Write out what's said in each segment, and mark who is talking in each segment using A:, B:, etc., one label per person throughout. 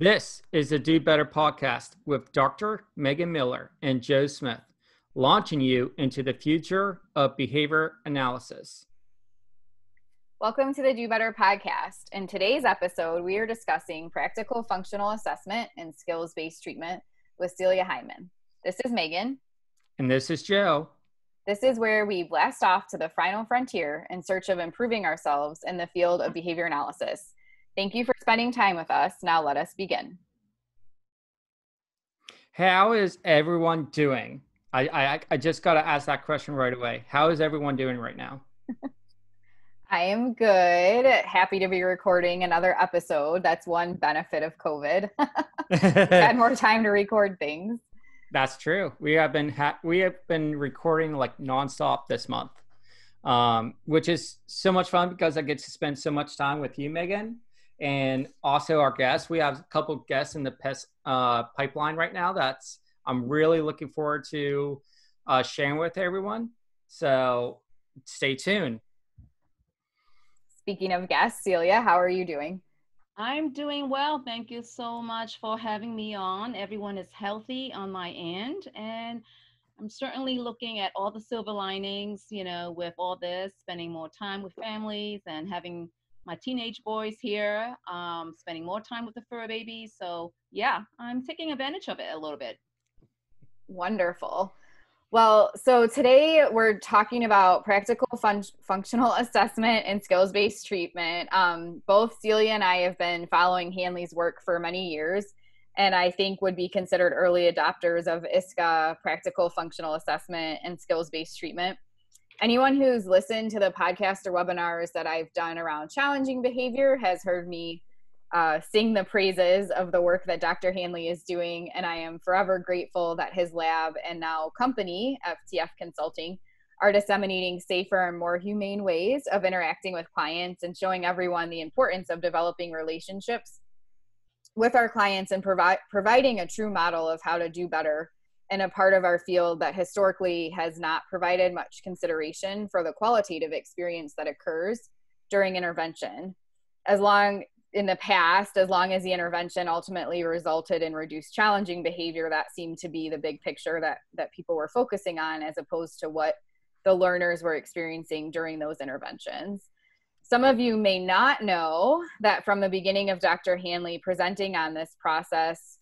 A: This is the Do Better podcast with Dr. Megan Miller and Joe Smith, launching you into the future of behavior analysis.
B: Welcome to the Do Better podcast. In today's episode, we are discussing practical functional assessment and skills based treatment with Celia Heyman. This is Megan.
A: And this is Joe.
B: This is where we blast off to the final frontier in search of improving ourselves in the field of behavior analysis. Thank you for spending time with us. Now let us begin.
A: How is everyone doing? I, I, I just got to ask that question right away. How is everyone doing right now?
B: I am good. Happy to be recording another episode. That's one benefit of COVID. had more time to record things.
A: That's true. We have been ha- we have been recording like nonstop this month, um, which is so much fun because I get to spend so much time with you, Megan, and also our guests. We have a couple guests in the pest, uh, pipeline right now. That's I'm really looking forward to uh, sharing with everyone. So stay tuned.
B: Speaking of guests, Celia, how are you doing?
C: I'm doing well. Thank you so much for having me on. Everyone is healthy on my end, and I'm certainly looking at all the silver linings, you know, with all this, spending more time with families and having my teenage boys here, um, spending more time with the fur babies. So, yeah, I'm taking advantage of it a little bit.
B: Wonderful. Well, so today we're talking about practical fun- functional assessment and skills based treatment. Um, both Celia and I have been following Hanley's work for many years, and I think would be considered early adopters of IISCA practical functional assessment and skills based treatment anyone who's listened to the podcast or webinars that I've done around challenging behavior has heard me uh, sing the praises of the work that Dr. Hanley is doing. And I am forever grateful that his lab and now company, FTF Consulting, are disseminating safer and more humane ways of interacting with clients and showing everyone the importance of developing relationships with our clients and provide, providing a true model of how to do better and a part of our field that historically has not provided much consideration for the qualitative experience that occurs during intervention. As long in the past, as long as the intervention ultimately resulted in reduced challenging behavior, that seemed to be the big picture that, that people were focusing on, as opposed to what the learners were experiencing during those interventions. Some of you may not know that from the beginning of Dr. Hanley presenting on this process,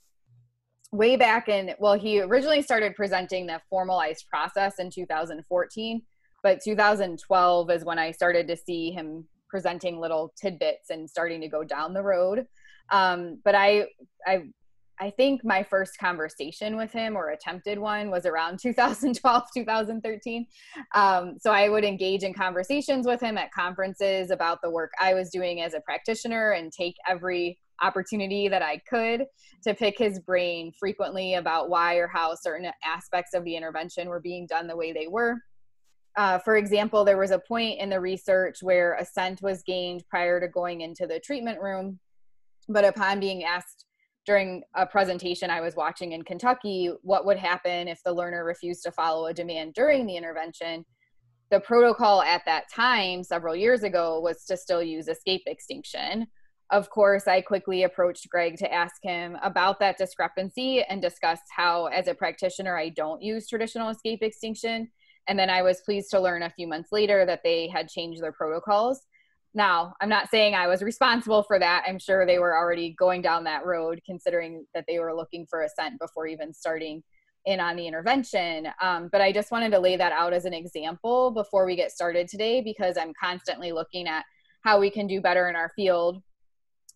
B: way back in well he originally started presenting the formalized process in 2014 but 2012 is when i started to see him presenting little tidbits and starting to go down the road. Um, but i i i think my first conversation with him or attempted one was around 2012 2013 um, so i would engage in conversations with him at conferences about the work i was doing as a practitioner and take every opportunity that I could to pick his brain frequently about why or how certain aspects of the intervention were being done the way they were. Uh, for example, there was a point in the research where assent was gained prior to going into the treatment room, but upon being asked during a presentation I was watching in Kentucky what would happen if the learner refused to follow a demand during the intervention, the protocol at that time, several years ago, was to still use escape extinction of course, I quickly approached Greg to ask him about that discrepancy and discussed how, as a practitioner, I don't use traditional escape extinction. And then I was pleased to learn a few months later that they had changed their protocols. Now, I'm not saying I was responsible for that. I'm sure they were already going down that road, considering that they were looking for assent before even starting in on the intervention. Um, but I just wanted to lay that out as an example before we get started today because I'm constantly looking at how we can do better in our field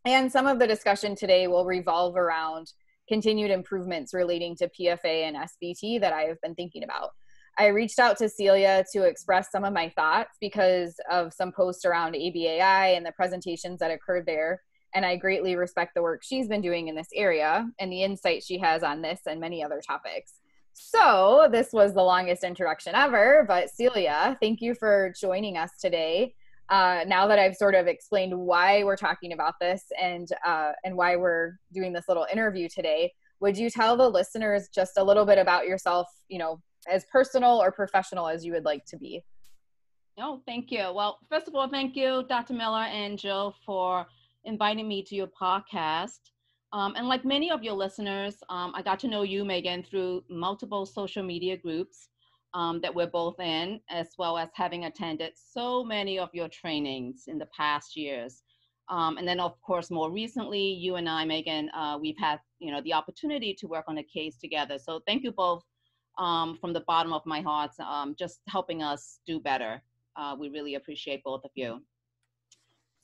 B: and some of the discussion today will revolve around continued improvements relating to PFA and SBT that I have been thinking about. I reached out to Celia to express some of my thoughts because of some posts around ABAI and the presentations that occurred there. And I greatly respect the work she's been doing in this area and the insight she has on this and many other topics. So, this was the longest introduction ever, but Celia, thank you for joining us today uh, now that I've sort of explained why we're talking about this and uh, and why we're doing this little interview today, would you tell the listeners just a little bit about yourself? You know, as personal or professional as you would like to be.
C: Oh, thank you. Well, first of all, thank you, Dr. Miller and Jill, for inviting me to your podcast. Um, and like many of your listeners, um, I got to know you, Megan, through multiple social media groups um, that we're both in, as well as having attended so many of your trainings in the past years. Um, and then, of course, more recently, you and I, Megan, uh, we've had you know the opportunity to work on a case together. So thank you both um, from the bottom of my heart, um, just helping us do better. Uh, we really appreciate both of you.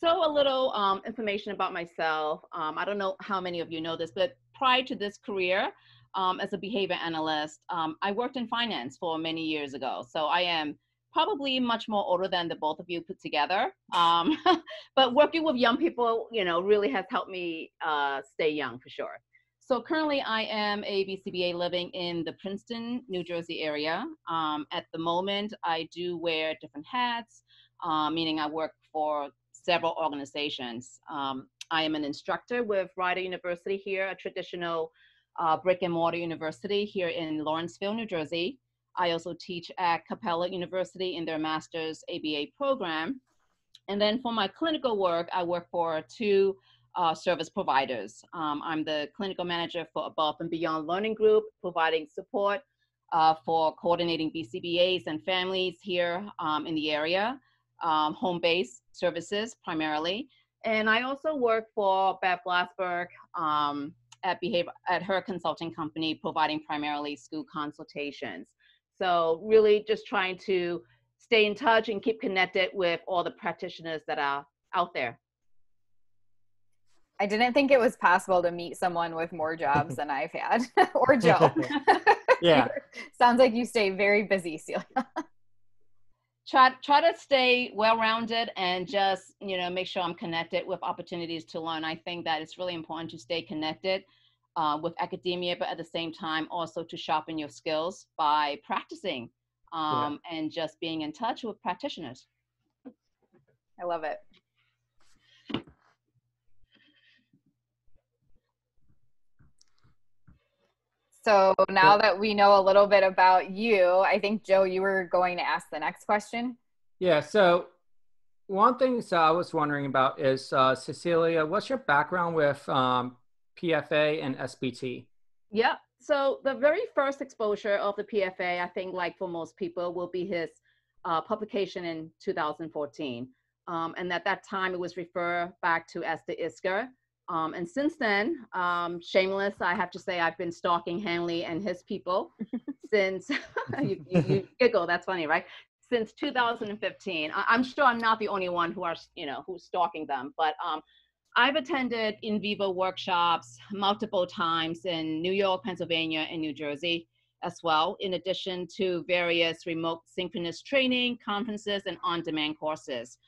C: So a little um, information about myself. Um, I don't know how many of you know this, but prior to this career um, as a behavior analyst, um, I worked in finance for many years ago. So I am probably much more older than the both of you put together. Um, but working with young people, you know, really has helped me uh, stay young for sure. So currently I am a BCBA living in the Princeton, New Jersey area. Um, at the moment, I do wear different hats, uh, meaning I work for several organizations. Um, I am an instructor with Rider University here, a traditional uh, brick and mortar university here in Lawrenceville, New Jersey. I also teach at Capella University in their master's ABA program. And then for my clinical work, I work for two uh, service providers. Um, I'm the clinical manager for Above and Beyond Learning Group, providing support uh, for coordinating BCBAs and families here um, in the area um, home-based services primarily. And I also work for Beth Glasberg um, at Behavior at her consulting company, providing primarily school consultations. So really just trying to stay in touch and keep connected with all the practitioners that are out there.
B: I didn't think it was possible to meet someone with more jobs than I've had, or Joe.
A: yeah.
B: Sounds like you stay very busy, Celia
C: try try to stay well-rounded and just you know make sure i'm connected with opportunities to learn. I think that it's really important to stay connected uh, with academia but at the same time also to sharpen your skills by practicing um, yeah. and just being in touch with practitioners.
B: I love it So now that we know a little bit about you, I think Joe, you were going to ask the next question.
A: Yeah. So one thing so I was wondering about is uh, Cecilia, what's your background with um, PFA and SBT?
C: Yeah. So the very first exposure of the PFA, I think, like for most people, will be his uh, publication in 2014. Um, and at that time, it was referred back to as the IISCA, um, and since then, um, shameless, I have to say I've been stalking Hanley and his people since you, you, you, giggle. That's funny, right? Since 2015. I, am sure I'm not the only one who are, you know, who's stalking them, but um, I've attended in vivo workshops multiple times in New York, Pennsylvania, and New Jersey as well, in addition to various remote synchronous training, conferences, and on demand courses.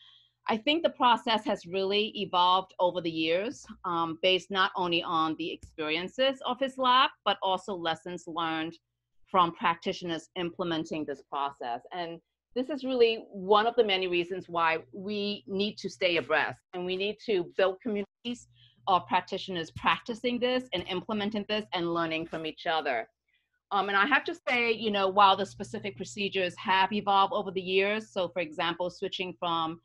C: I think the process has really evolved over the years, um, based not only on the experiences of his lab, but also lessons learned from practitioners implementing this process. And this is really one of the many reasons why we need to stay abreast and we need to build communities of practitioners practicing this and implementing this and learning from each other. Um, and I have to say, you know, while the specific procedures have evolved over the years, so for example, switching from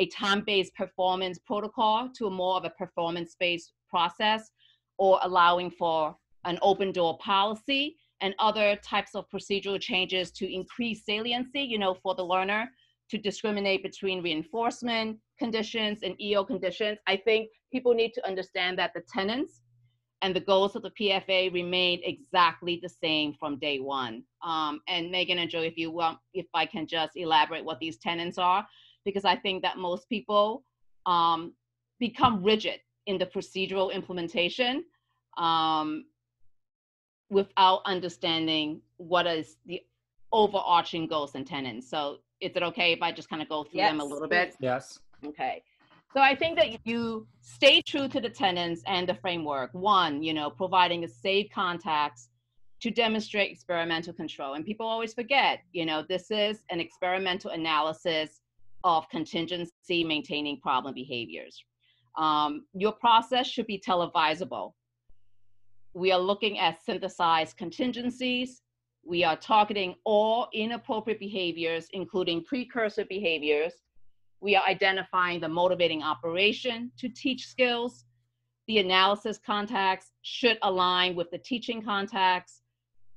C: a time-based performance protocol to a more of a performance-based process or allowing for an open door policy and other types of procedural changes to increase saliency, you know, for the learner to discriminate between reinforcement conditions and EO conditions. I think people need to understand that the tenants and the goals of the PFA remain exactly the same from day one. Um, and Megan and Joe, if you want, if I can just elaborate what these tenants are, because I think that most people um, become rigid in the procedural implementation um, without understanding what is the overarching goals and tenants. So is it okay if I just kind of go through yes. them a little bit?
A: Yes.
C: Okay. So I think that you stay true to the tenants and the framework. One, you know, providing a safe context to demonstrate experimental control. And people always forget, you know, this is an experimental analysis of contingency maintaining problem behaviors. Um, your process should be televisable. We are looking at synthesized contingencies. We are targeting all inappropriate behaviors, including precursor behaviors. We are identifying the motivating operation to teach skills, the analysis context should align with the teaching context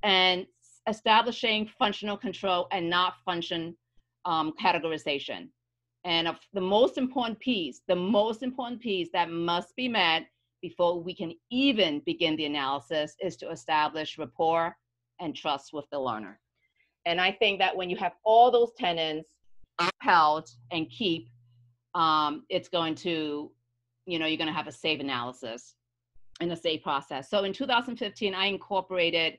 C: and establishing functional control and not function um, categorization. And of the most important piece, the most important piece that must be met before we can even begin the analysis is to establish rapport and trust with the learner. And I think that when you have all those tenants upheld and keep, um, it's going to, you know, you're going to have a safe analysis and a safe process. So in 2015, I incorporated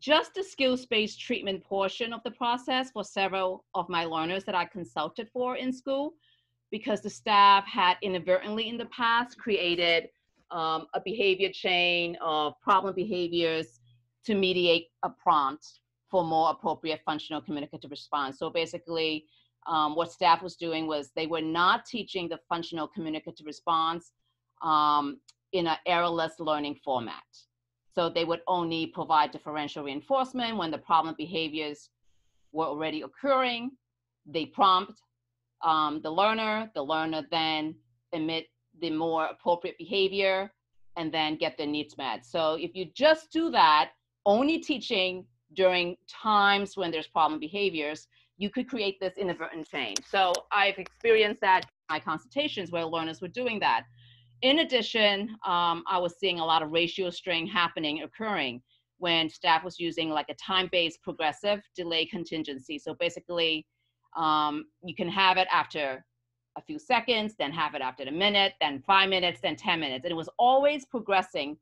C: just the skills-based treatment portion of the process for several of my learners that I consulted for in school because the staff had inadvertently in the past created um, a behavior chain of problem behaviors to mediate a prompt for more appropriate functional communicative response. So basically, um, what staff was doing was they were not teaching the functional communicative response um, in an errorless learning format. So they would only provide differential reinforcement when the problem behaviors were already occurring. They prompt um, the learner, the learner then emit the more appropriate behavior and then get their needs met. So if you just do that, only teaching during times when there's problem behaviors, you could create this inadvertent change. So I've experienced that in my consultations where learners were doing that. In addition, um, I was seeing a lot of ratio strain happening, occurring when staff was using like a time-based progressive delay contingency. So basically, um, you can have it after a few seconds, then have it after a minute, then five minutes, then 10 minutes. And it was always progressing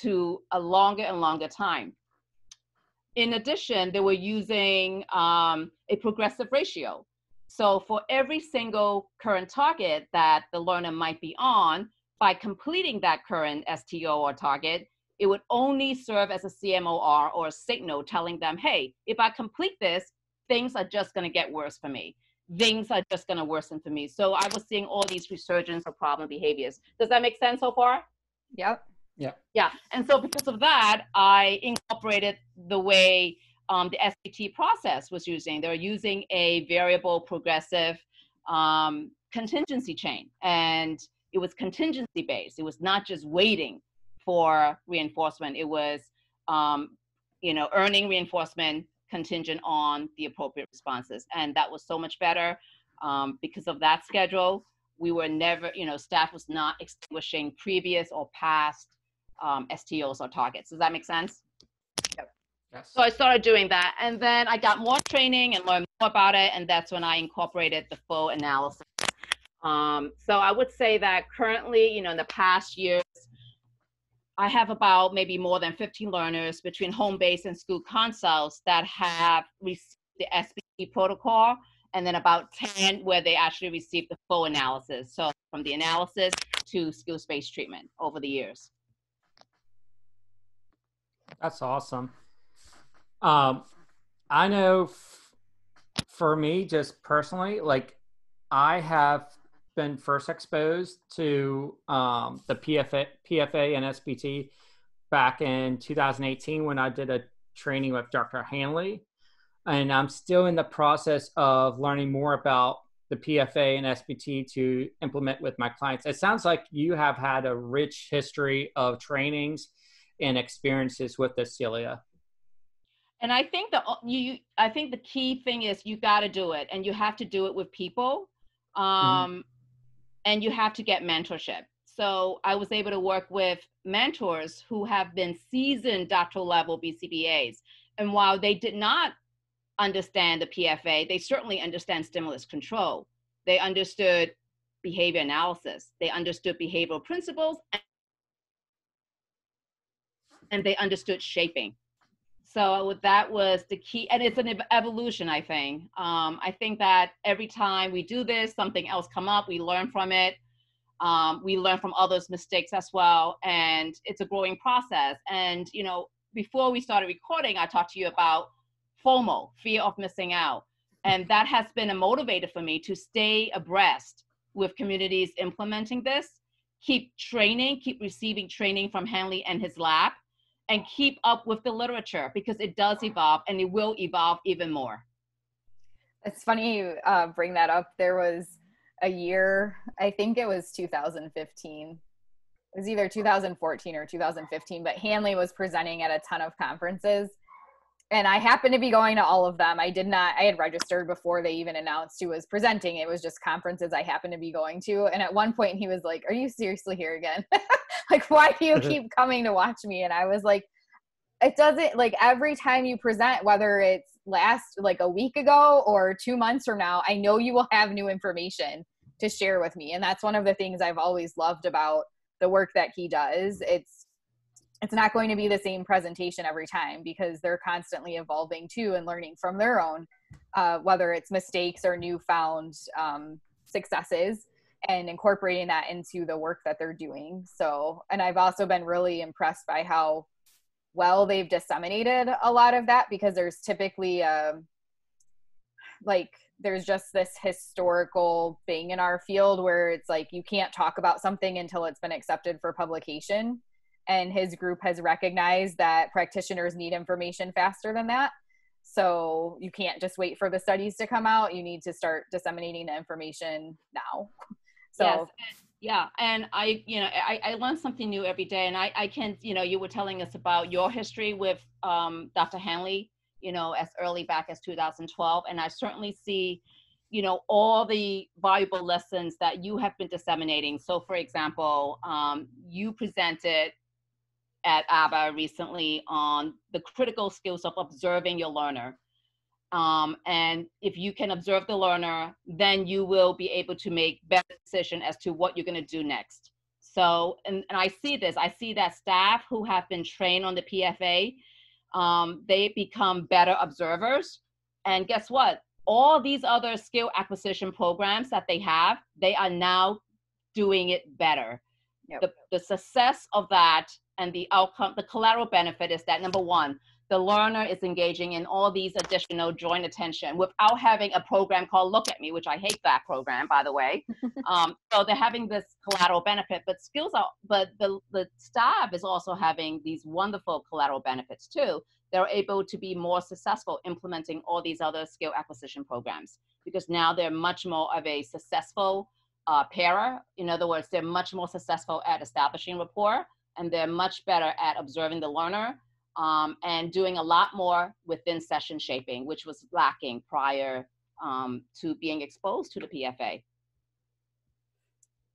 C: to a longer and longer time. In addition, they were using um, a progressive ratio. So for every single current target that the learner might be on, by completing that current STO or target, it would only serve as a CMOR or a signal telling them, hey, if I complete this, things are just going to get worse for me. Things are just going to worsen for me. So I was seeing all these resurgence of problem behaviors. Does that make sense so far?
B: Yep.
A: Yeah.
C: Yeah. And so because of that, I incorporated the way um, the SBT process was using. They were using a variable progressive um, contingency chain. And it was contingency based. It was not just waiting for reinforcement. It was, um, you know, earning reinforcement contingent on the appropriate responses. And that was so much better um, because of that schedule. We were never, you know, staff was not extinguishing previous or past um, STOs or targets. Does that make sense?
A: Yep. Yes.
C: So I started doing that. And then I got more training and learned more about it. And that's when I incorporated the full analysis um, so I would say that currently, you know, in the past years, I have about maybe more than 15 learners between home-based and school consults that have received the SBT protocol, and then about 10 where they actually received the full analysis. So from the analysis to skills-based treatment over the years.
A: That's awesome. Um, I know for me, just personally, like I have been first exposed to um, the PFA, PFA and SBT back in 2018 when I did a training with Dr. Hanley. And I'm still in the process of learning more about the PFA and SBT to implement with my clients. It sounds like you have had a rich history of trainings and experiences with this, Celia.
C: And I think the you I think the key thing is you got to do it, and you have to do it with people. Mm-hmm. Um, mm-hmm and you have to get mentorship. So I was able to work with mentors who have been seasoned doctoral level BCBAs. And while they did not understand the PFA, they certainly understand stimulus control. They understood behavior analysis. They understood behavioral principles and they understood shaping. So that was the key, and it's an evolution. I think. Um, I think that every time we do this, something else come up. We learn from it. Um, we learn from others' mistakes as well, and it's a growing process. And you know, before we started recording, I talked to you about FOMO, fear of missing out, and that has been a motivator for me to stay abreast with communities implementing this. Keep training, keep receiving training from Hanley and his lab and keep up with the literature because it does evolve and it will evolve even more.
B: It's funny you uh, bring that up. There was a year, I think it was 2015, it was either 2014 or 2015, but Hanley was presenting at a ton of conferences. And I happened to be going to all of them. I did not, I had registered before they even announced who was presenting. It was just conferences I happened to be going to. And at one point he was like, Are you seriously here again? like, why do you keep coming to watch me? And I was like, It doesn't, like, every time you present, whether it's last like a week ago or two months from now, I know you will have new information to share with me. And that's one of the things I've always loved about the work that he does it's it's not going to be the same presentation every time because they're constantly evolving too and learning from their own uh, whether it's mistakes or newfound um, successes and incorporating that into the work that they're doing. So and i've also been really impressed by how well they've disseminated a lot of that because there's typically a um, like there's just this historical thing in our field where it's like you can't talk about something until it's been accepted for publication. And his group has recognized that practitioners need information faster than that. So you can't just wait for the studies to come out. You need to start disseminating the information now so
C: yes. yeah and i you know I, I learn something new every day and i i can you know you were telling us about your history with um, dr hanley you know, as early back as 2012. And I certainly see, you know, all the valuable lessons that you have been disseminating. So, for example, um, you presented at ABAI recently on the critical skills of observing your learner. Um, and if you can observe the learner, then you will be able to make better decision as to what you're going to do next. So, and, and I see this, I see that staff who have been trained on the PFA, um, they become better observers. And guess what? All these other skill acquisition programs that they have, they are now doing it better. Yep. The, the success of that and the outcome, the collateral benefit is that number one, the learner is engaging in all these additional joint attention without having a program called Look at Me, which I hate that program, by the way. um, so they're having this collateral benefit, but skills are, but the, the staff is also having these wonderful collateral benefits too. They're able to be more successful implementing all these other skill acquisition programs because now they're much more of a successful uh, pairer. In other words, they're much more successful at establishing rapport and they're much better at observing the learner um, and doing a lot more within session shaping, which was lacking prior um, to being exposed to the PFA.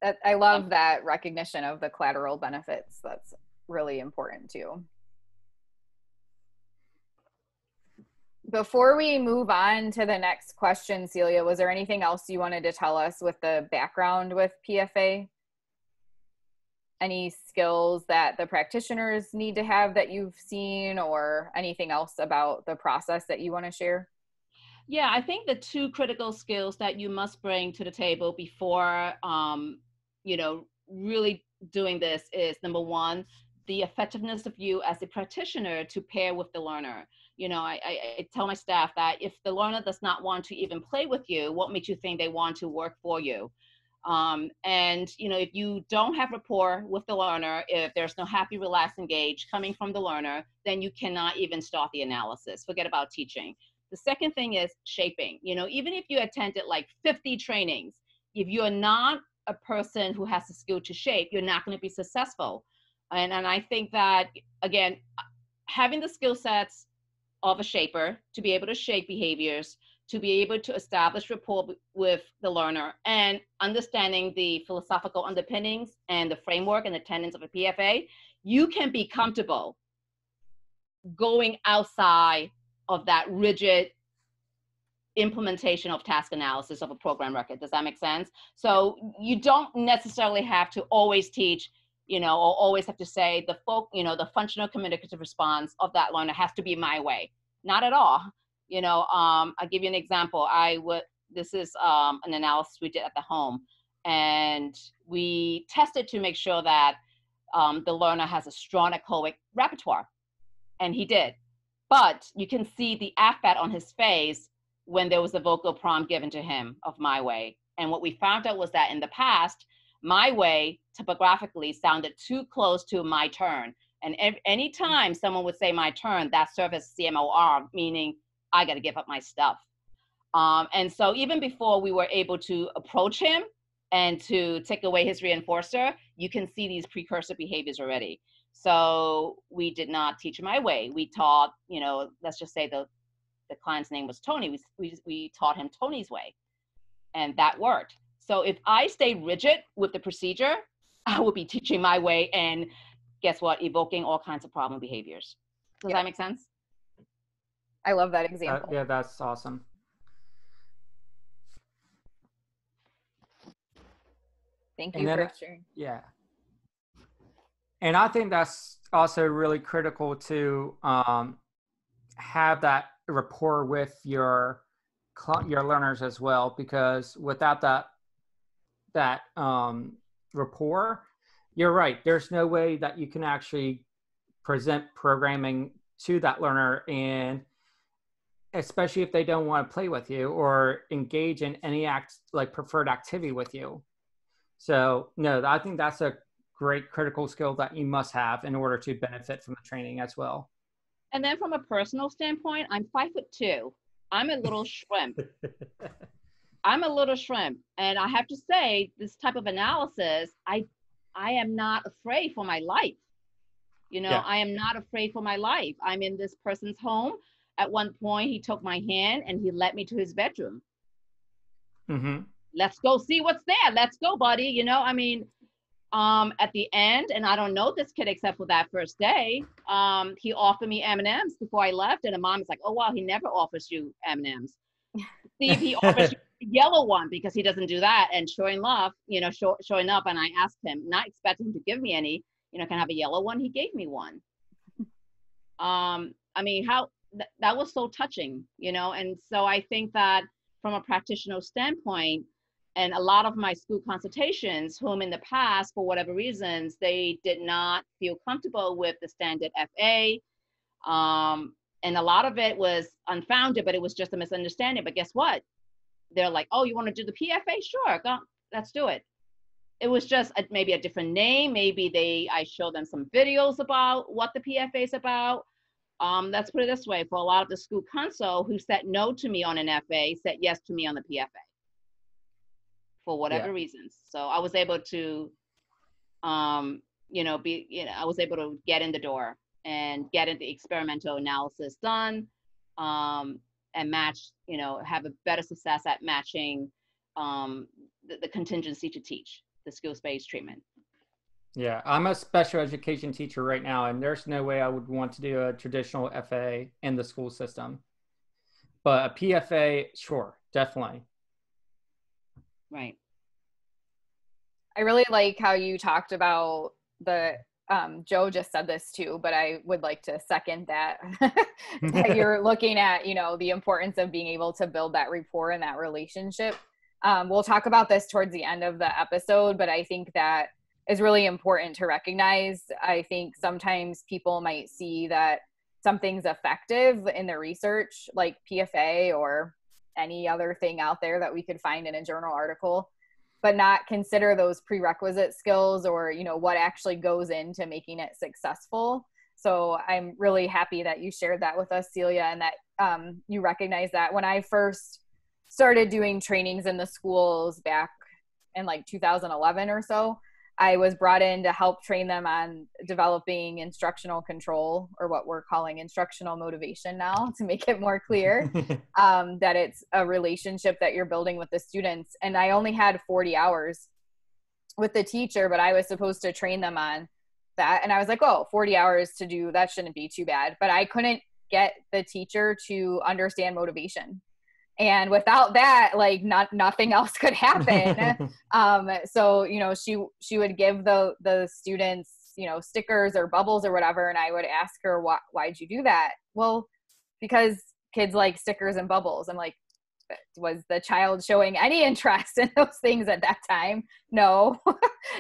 B: That, I love that recognition of the collateral benefits. That's really important too. Before we move on to the next question, Celia, was there anything else you wanted to tell us with the background with PFA? Any skills that the practitioners need to have that you've seen or anything else about the process that you want to share?
C: Yeah, I think the two critical skills that you must bring to the table before, um, you know, really doing this is number one, the effectiveness of you as a practitioner to pair with the learner. You know, I, I, I tell my staff that if the learner does not want to even play with you, what makes you think they want to work for you? Um, and you know, if you don't have rapport with the learner, if there's no happy, relaxed, engaged coming from the learner, then you cannot even start the analysis. Forget about teaching. The second thing is shaping. You know, even if you attended like 50 trainings, if you're not a person who has the skill to shape, you're not going to be successful. And, and I think that, again, having the skill sets of a shaper to be able to shape behaviors, to be able to establish rapport with the learner and understanding the philosophical underpinnings and the framework and the tenets of a PFA, you can be comfortable going outside of that rigid implementation of task analysis of a program record. Does that make sense? So you don't necessarily have to always teach, you know, or always have to say the folk, you know, the functional communicative response of that learner has to be my way. Not at all. You know, um, I'll give you an example. I would, this is um, an analysis we did at the home, and we tested to make sure that um, the learner has a strong echoic repertoire, and he did. But you can see the affect on his face when there was a vocal prompt given to him of my way. And what we found out was that in the past, my way typographically sounded too close to my turn. And any time someone would say my turn, that served as CMOR, meaning I got to give up my stuff. Um, and so even before we were able to approach him, and to take away his reinforcer, you can see these precursor behaviors already. So we did not teach my way. We taught, you know, let's just say the the client's name was Tony. We we, we taught him Tony's way, and that worked. So if I stayed rigid with the procedure, I would be teaching my way, and guess what? Evoking all kinds of problem behaviors. Does yeah. that make sense?
B: I love that example.
A: Uh, yeah, that's awesome.
B: Thank you then, for sharing.
A: Yeah. And I think that's also really critical to um, have that rapport with your your learners as well, because without that that um, rapport, you're right. There's no way that you can actually present programming to that learner and especially if they don't want to play with you or engage in any act like preferred activity with you so no i think that's a great critical skill that you must have in order to benefit from the training as well
C: and then from a personal standpoint i'm five foot two i'm a little shrimp i'm a little shrimp and i have to say this type of analysis i i am not afraid for my life you know, yeah. I am not afraid for my life. I'm in this person's home. At one point, he took my hand and he led me to his bedroom. Mm-hmm. Let's go see what's there. Let's go, buddy. You know, I mean, um, at the end, and I don't know this kid except for that first day. Um, he offered me M and M's before I left, and the mom is like, "Oh wow, he never offers you M and M's. See if he offers you a yellow one because he doesn't do that." And sure enough, you know, show, showing up, and I asked him, not expecting him to give me any you know, can I have a yellow one? He gave me one. um, I mean, how th- that was so touching, you know, and so I think that from a practitioner standpoint, and a lot of my school consultations, whom in the past, for whatever reasons, they did not feel comfortable with the standard FA. Um, and a lot of it was unfounded, but it was just a misunderstanding. But guess what? They're like, oh, you want to do the PFA? Sure, go, let's do it it was just a, maybe a different name. Maybe they I showed them some videos about what the PFA is about. Um, let's put it this way: for a lot of the school council who said no to me on an FA, said yes to me on the PFA for whatever yeah. reasons. So I was able to, um, you know, be you know I was able to get in the door and get in the experimental analysis done, um, and match you know have a better success at matching um, the, the contingency to teach the skills-based treatment.
A: Yeah, I'm a special education teacher right now, and there's no way I would want to do a traditional FA in the school system. But a PFA, sure, definitely.
C: Right.
B: I really like how you talked about the um, Joe just said this too, but I would like to second that that you're looking at, you know, the importance of being able to build that rapport and that relationship um, we'll talk about this towards the end of the episode, but I think that is really important to recognize. I think sometimes people might see that something's effective in the research, like PFA or any other thing out there that we could find in a journal article, but not consider those prerequisite skills or you know what actually goes into making it successful. So I'm really happy that you shared that with us, Celia, and that um, you recognize that. When I first started doing trainings in the schools back in like 2011 or so. I was brought in to help train them on developing instructional control, or what we're calling instructional motivation now, to make it more clear um, that it's a relationship that you're building with the students. And I only had 40 hours with the teacher, but I was supposed to train them on that. And I was like, oh, 40 hours to do that shouldn't be too bad. But I couldn't get the teacher to understand motivation and without that like not nothing else could happen. Um so you know she she would give the the students you know stickers or bubbles or whatever and i would ask her why why'd you do that? Well because kids like stickers and bubbles. I'm like was the child showing any interest in those things at that time? No.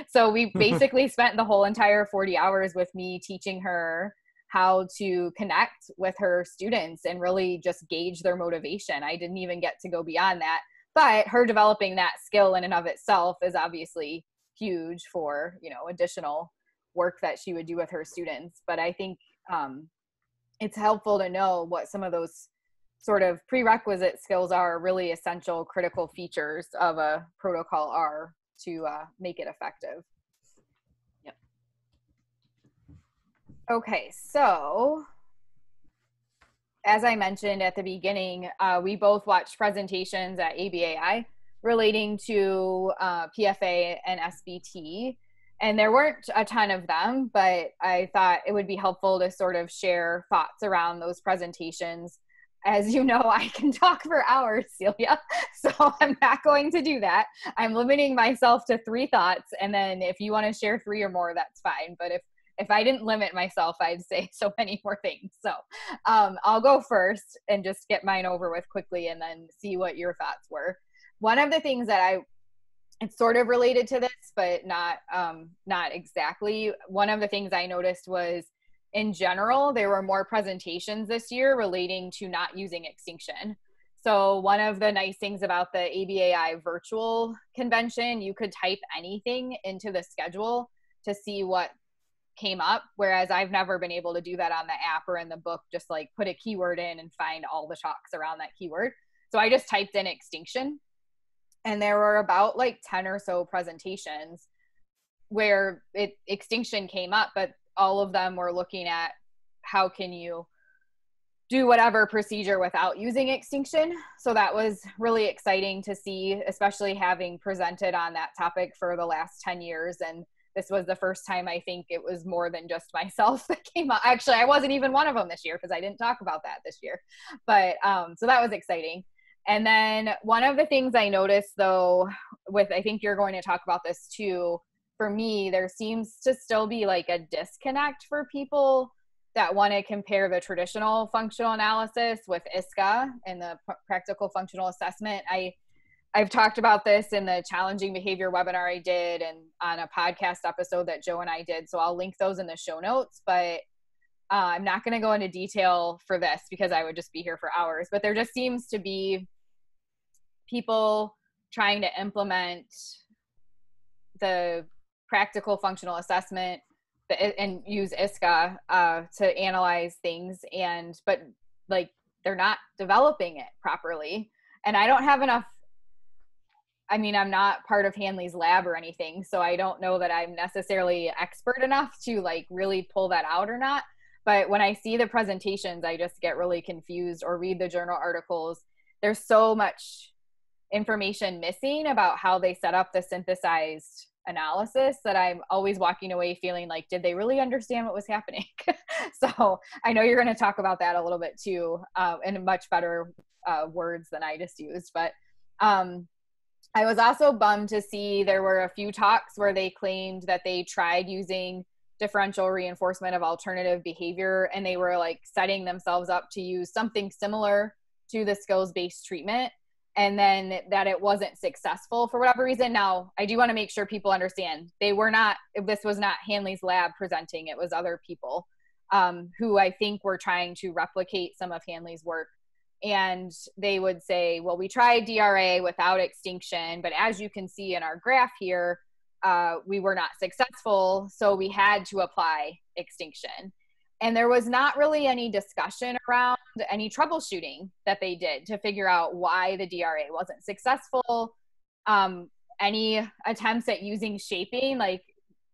B: So we basically spent the whole entire 40 hours with me teaching her how to connect with her students and really just gauge their motivation. I didn't even get to go beyond that. But her developing that skill in and of itself is obviously huge for, you know, additional work that she would do with her students. But I think um, it's helpful to know what some of those sort of prerequisite skills are really essential critical features of a protocol are to uh, make it effective. Okay, so as I mentioned at the beginning, uh, we both watched presentations at ABAI relating to uh, PFA and SBT. And there weren't a ton of them, but I thought it would be helpful to sort of share thoughts around those presentations. As you know, I can talk for hours, Celia, so I'm not going to do that. I'm limiting myself to three thoughts, and then if you want to share three or more, that's fine. But if if I didn't limit myself, I'd say so many more things. So um, I'll go first and just get mine over with quickly, and then see what your thoughts were one of the things that I it's sort of related to this, but not um, not exactly. One of the things I noticed was in general there were more presentations this year relating to not using extinction. So one of the nice things about the ABAI virtual convention, you could type anything into the schedule to see what came up whereas I've never been able to do that on the app or in the book just like put a keyword in and find all the talks around that keyword. So I just typed in extinction and there were about like 10 or so presentations where it extinction came up but all of them were looking at how can you do whatever procedure without using extinction so that was really exciting to see especially having presented on that topic for the last 10 years and this was the first time i think it was more than just myself that came up actually i wasn't even one of them this year because i didn't talk about that this year. But um, so that was exciting. And then one of the things I noticed though, with I think you're going to talk about this too, for me, there seems to still be like a disconnect for people that want to compare the traditional functional analysis with IISCA and the practical functional assessment. I I've talked about this in the challenging behavior webinar I did and on a podcast episode that Joe and I did. So I'll link those in the show notes. But uh, I'm not going to go into detail for this because I would just be here for hours. But there just seems to be people trying to implement the practical functional assessment and use IISCA uh, to analyze things and but like they're not developing it properly and I don't have enough I mean I'm not part of Hanley's lab or anything so I don't know that I'm necessarily expert enough to like really pull that out or not but when I see the presentations I just get really confused or read the journal articles there's so much information missing about how they set up the synthesized analysis that I'm always walking away feeling like, did they really understand what was happening? so I know you're going to talk about that a little bit too, uh, in much better uh, words than I just used. But um, I was also bummed to see there were a few talks where they claimed that they tried using differential reinforcement of alternative behavior and they were like setting themselves up to use something similar to the skills based treatment and then that it wasn't successful for whatever reason. Now, I do want to make sure people understand they were not, this was not Hanley's lab presenting, it was other people um, who I think were trying to replicate some of Hanley's work. And they would say, well, we tried DRA without extinction, but as you can see in our graph here, uh, we were not successful, so we had to apply extinction and there was not really any discussion around any troubleshooting that they did to figure out why the DRA wasn't successful. Um, any attempts at using shaping, like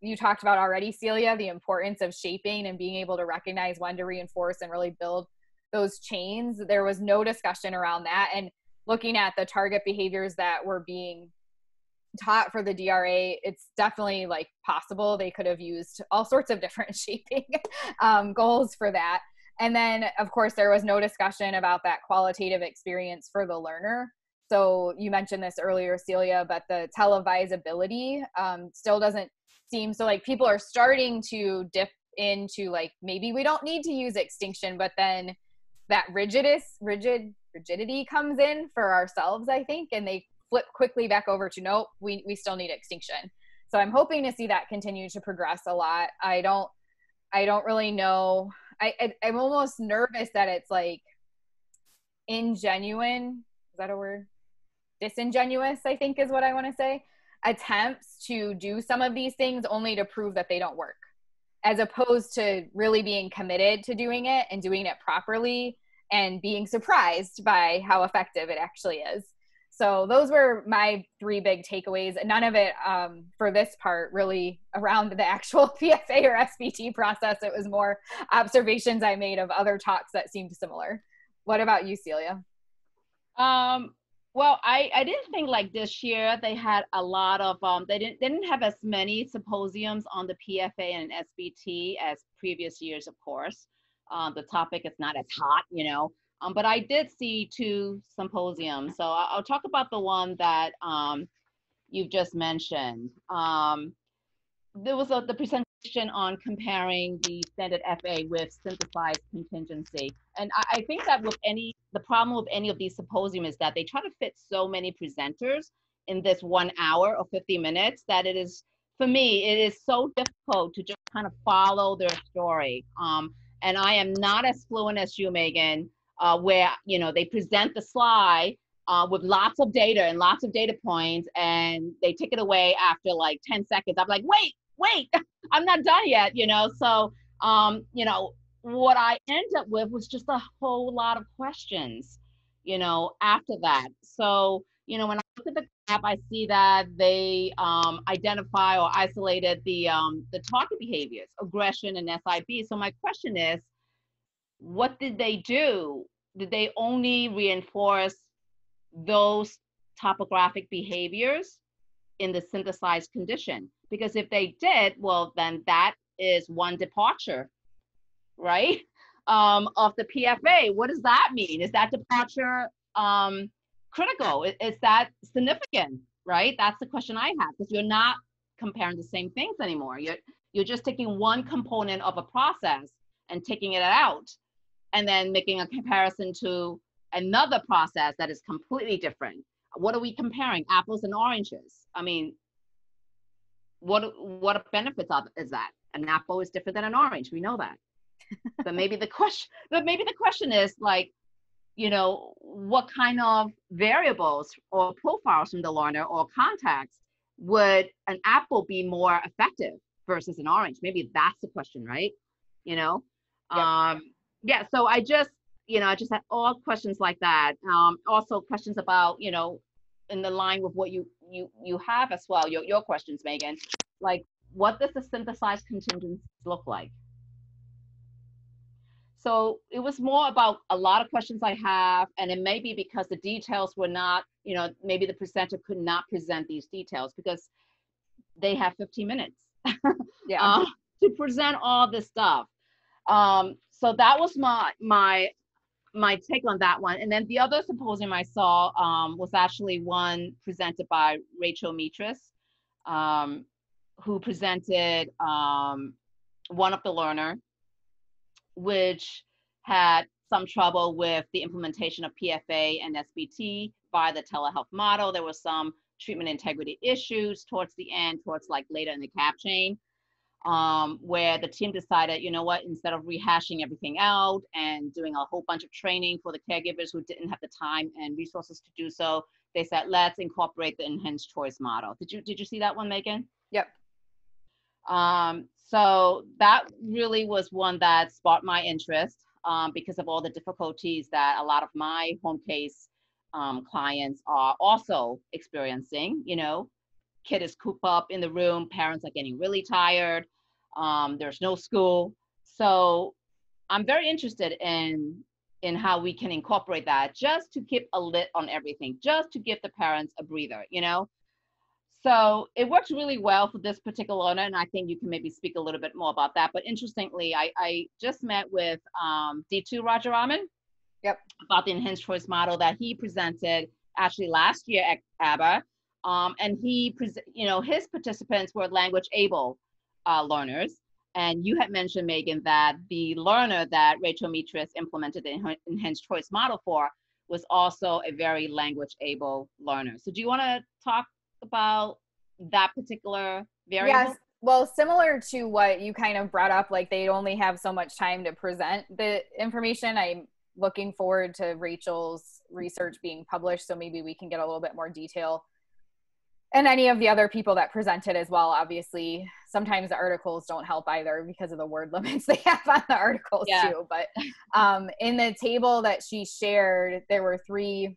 B: you talked about already, Celia, the importance of shaping and being able to recognize when to reinforce and really build those chains. There was no discussion around that. And looking at the target behaviors that were being taught for the DRA, it's definitely like possible they could have used all sorts of different shaping um, goals for that. And then, of course, there was no discussion about that qualitative experience for the learner. So you mentioned this earlier, Celia, but the televisability um, still doesn't seem so like people are starting to dip into like maybe we don't need to use extinction, but then that rigidus rigid rigidity comes in for ourselves, I think, and they flip quickly back over to nope, we, we still need extinction. So I'm hoping to see that continue to progress a lot. I don't I don't really know. I, I I'm almost nervous that it's like ingenuine. Is that a word? Disingenuous, I think is what I want to say. Attempts to do some of these things only to prove that they don't work, as opposed to really being committed to doing it and doing it properly and being surprised by how effective it actually is. So those were my three big takeaways. And none of it um, for this part really around the actual PFA or SBT process. It was more observations I made of other talks that seemed similar. What about you, Celia?
C: Um, well, I, I didn't think like this year they had a lot of um they didn't didn't have as many symposiums on the PFA and SBT as previous years, of course. Um, the topic is not as hot, you know. Um, but I did see two symposiums, so I'll, I'll talk about the one that um, you've just mentioned. Um, there was a, the presentation on comparing the standard FA with synthesized contingency. And I, I, think that with any, the problem with any of these symposiums is that they try to fit so many presenters in this one hour or 50 minutes that it is, for me, it is so difficult to just kind of follow their story. Um, and I am not as fluent as you, Megan, uh, where, you know, they present the slide uh, with lots of data and lots of data points and they take it away after like 10 seconds. I'm like, wait, wait, I'm not done yet, you know? So, um, you know, what I end up with was just a whole lot of questions, you know, after that. So, you know, when I look at the app, I see that they um, identify or isolated the um, the target behaviors, aggression and SIB. So my question is, what did they do? Did they only reinforce those topographic behaviors in the synthesized condition? Because if they did, well, then that is one departure, right? Um, of the PFA. What does that mean? Is that departure um, critical? Is, is that significant, right? That's the question I have because you're not comparing the same things anymore. You're, you're just taking one component of a process and taking it out and then making a comparison to another process that is completely different. What are we comparing? Apples and oranges. I mean, what what benefits of is that? An apple is different than an orange. We know that. but maybe the question but maybe the question is like, you know, what kind of variables or profiles from the learner or context would an apple be more effective versus an orange? Maybe that's the question, right? You know? Yep. Um yeah, so I just, you know, I just had all questions like that. Um, also questions about, you know, in the line with what you you you have as well your, your questions megan. Like what does the synthesized contingencies look like? So it was more about a lot of questions i have and it may be because the details were not you know maybe the presenter could not present these details because they have 15 minutes yeah. uh, to present all this stuff. Um, so that was my my my take on that one. And then the other symposium I saw um, was actually one presented by Rachel Metras, um, who presented um, one of the learner, which had some trouble with the implementation of PFA and SBT by the telehealth model. There was some treatment integrity issues towards the end, towards like later in the cap chain um, where the team decided, you know what, instead of rehashing everything out and doing a whole bunch of training for the caregivers who didn't have the time and resources to do so, they said, let's incorporate the enhanced choice model. Did you did you see that one, Megan?
B: Yep.
C: Um, so that really was one that sparked my interest um, because of all the difficulties that a lot of my home case um, clients are also experiencing. You know, kid is cooped up in the room, parents are getting really tired, um, there's no school. So I'm very interested in in how we can incorporate that just to keep a lid on everything, just to give the parents a breather, you know? So it works really well for this particular owner, and I think you can maybe speak a little bit more about that. But interestingly, I, I just met with um, D2 Roger Rajaraman
B: yep.
C: about the enhanced choice model that he presented actually last year at ABBA. Um, and he, you know, his participants were language able uh, learners. And you had mentioned, Megan, that the learner that Rachel Metras implemented the enhanced choice model for was also a very language able learner. So do you want to talk about that particular variable? Yes.
B: Well, similar to what you kind of brought up, like they only have so much time to present the information. I'm looking forward to Rachel's research being published, so maybe we can get a little bit more detail and any of the other people that presented as well obviously sometimes the articles don't help either because of the word limits they have on the articles yeah. too but um, in the table that she shared there were three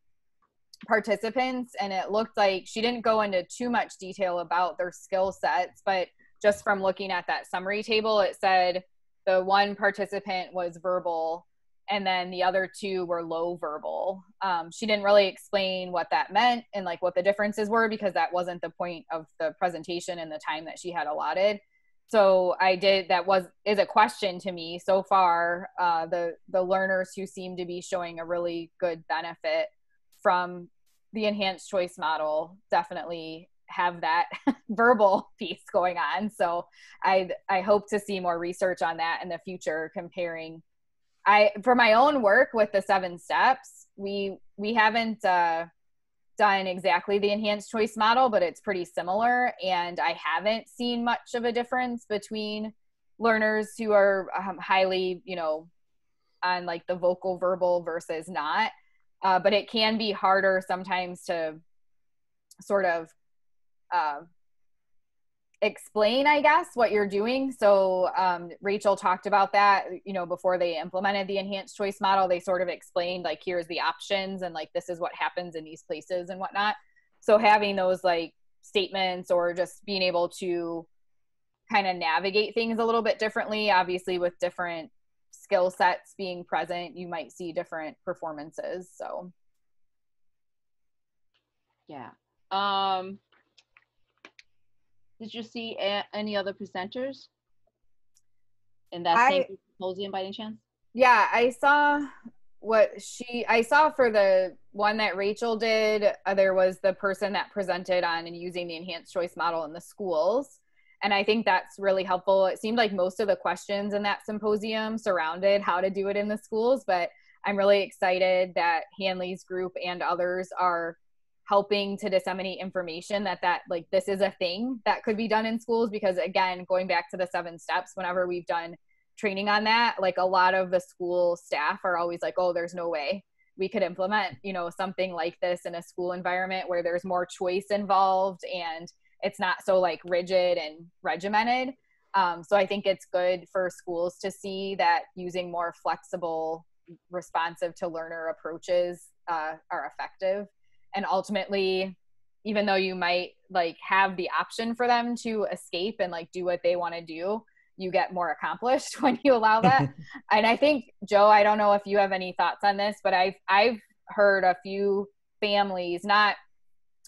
B: participants and it looked like she didn't go into too much detail about their skill sets but just from looking at that summary table it said the one participant was verbal and then the other two were low verbal. Um, she didn't really explain what that meant and like what the differences were because that wasn't the point of the presentation and the time that she had allotted. So i did that was is a question to me so far. Uh, the the learners who seem to be showing a really good benefit from the enhanced choice model definitely have that verbal piece going on. So i i hope to see more research on that in the future comparing i for my own work with the seven steps we we haven't uh done exactly the enhanced choice model but it's pretty similar. And i haven't seen much of a difference between learners who are um, highly you know on like the vocal verbal versus not. Uh, but it can be harder sometimes to sort of uh, explain i guess what you're doing. So um, rachel talked about that you know before they implemented the enhanced choice model they sort of explained like here's the options and like this is what happens in these places and whatnot. So having those like statements or just being able to kind of navigate things a little bit differently obviously with different skill sets being present you might see different performances so.
C: Yeah. Um did you see a- any other presenters? In that
B: I-
C: same symposium by any chance?
B: Yeah i saw what she i saw for the one that rachel did uh, there was the person that presented on and using the enhanced choice model in the schools. And i think that's really helpful. It seemed like most of the questions in that symposium surrounded how to do it in the schools but i'm really excited that hanley's group and others are helping to disseminate information that that like this is a thing that could be done in schools because again going back to the seven steps whenever we've done training on that like a lot of the school staff are always like oh there's no way we could implement you know something like this in a school environment where there's more choice involved and it's not so like rigid and regimented. Um, so i think it's good for schools to see that using more flexible responsive to learner approaches uh, are effective and ultimately even though you might like have the option for them to escape and like do what they want to do you get more accomplished when you allow that. And i think joe i don't know if you have any thoughts on this but i've i've heard a few families not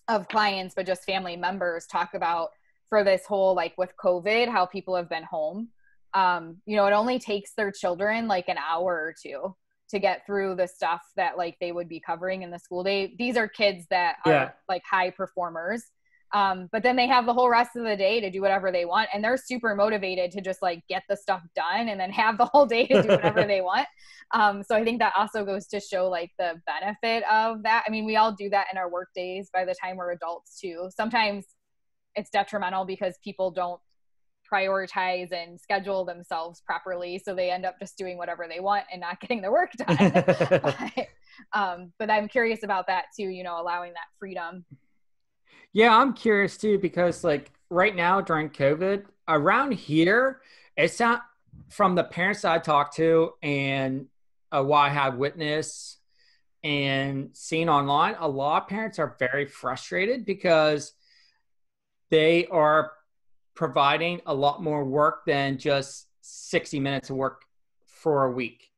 B: of clients but just family members talk about for this whole like with covid how people have been home. Um you know it only takes their children like an hour or two to get through the stuff that like they would be covering in the school day. These are kids that are
A: Yeah.
B: like high performers um, but then they have the whole rest of the day to do whatever they want and they're super motivated to just like get the stuff done and then have the whole day to do whatever they want. Um, so i think that also goes to show like the benefit of that. I mean we all do that in our work days by the time we're adults too. Sometimes it's detrimental because people don't prioritize and schedule themselves properly so they end up just doing whatever they want and not getting their work done. But, um, but i'm curious about that too you know allowing that freedom.
A: Yeah, I'm curious too because like right now during COVID, around here, it's not from the parents I talk to and uh, what I have witnessed and seen online, a lot of parents are very frustrated because they are providing a lot more work than just 60 minutes of work for a week.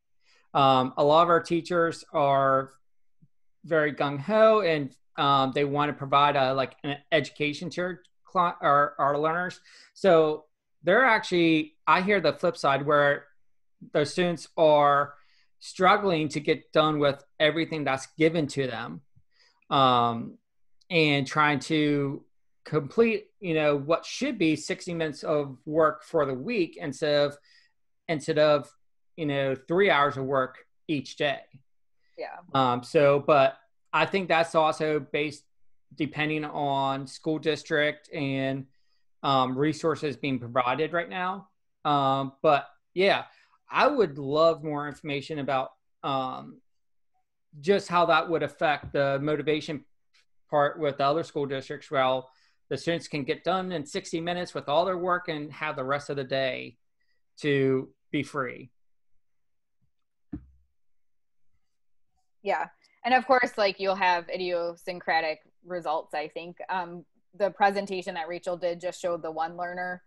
A: Um, a lot of our teachers are very gung ho and um, they want to provide a like an education to our, our, our learners. So they're actually, I hear the flip side where the students are struggling to get done with everything that's given to them um, and trying to complete, you know, what should be 60 minutes of work for the week instead of, instead of, you know, three hours of work each day.
B: yeah
A: Um, so, but I think that's also based depending on school district and um, resources being provided right now. Um, but yeah, I would love more information about um, just how that would affect the motivation part with the other school districts. Well, the students can get done in 60 minutes with all their work and have the rest of the day to be free.
B: yeah. And of course like you'll have idiosyncratic results i think. Um, the presentation that rachel did just showed the one learner.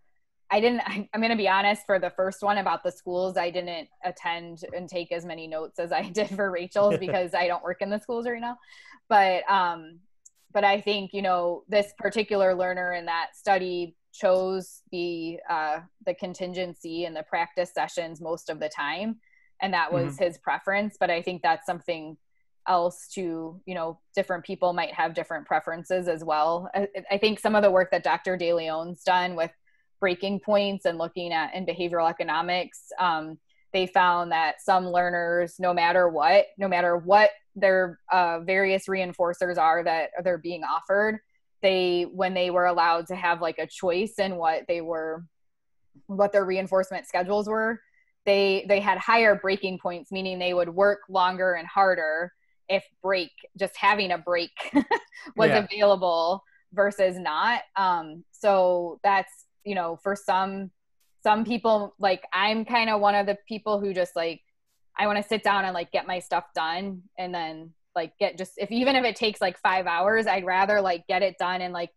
B: I didn't I, i'm going to be honest for the first one about the schools i didn't attend and take as many notes as i did for rachel's because i don't work in the schools right now. But um but i think you know this particular learner in that study chose the uh the contingency and the practice sessions most of the time and that was mm-hmm. his preference but i think that's something else to you know different people might have different preferences as well I, I, think some of the work that dr DeLeon's done with breaking points and looking at in behavioral economics um, they found that some learners no matter what no matter what their uh, various reinforcers are that they're being offered they when they were allowed to have like a choice in what they were what their reinforcement schedules were they they had higher breaking points meaning they would work longer and harder if break just having a break was yeah. available versus not um so that's you know for some some people like i'm kind of one of the people who just like i want to sit down and like get my stuff done and then like get just if even if it takes like five hours i'd rather like get it done and like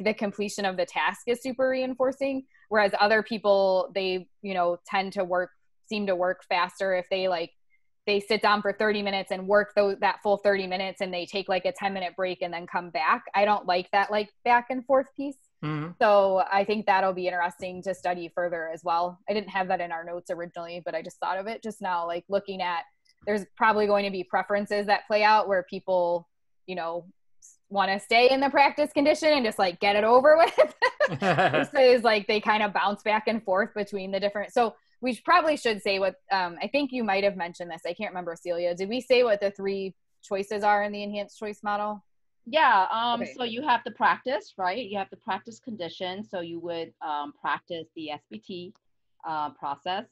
B: the completion of the task is super reinforcing whereas other people they you know tend to work seem to work faster if they like they sit down for 30 minutes and work those that full 30 minutes and they take like a 10 minute break and then come back. I don't like that like back and forth piece mm-hmm. so i think that'll be interesting to study further as well i didn't have that in our notes originally but i just thought of it just now like looking at there's probably going to be preferences that play out where people you know want to stay in the practice condition and just like get it over with versus like they kind of bounce back and forth between the different so we probably should say what um, I think you might have mentioned this. I can't remember, Celia. Did we say what the three choices are in the enhanced choice model?
C: Yeah. Um, okay. So you have the practice, right? You have the practice condition. So you would um, practice the SBT uh, process.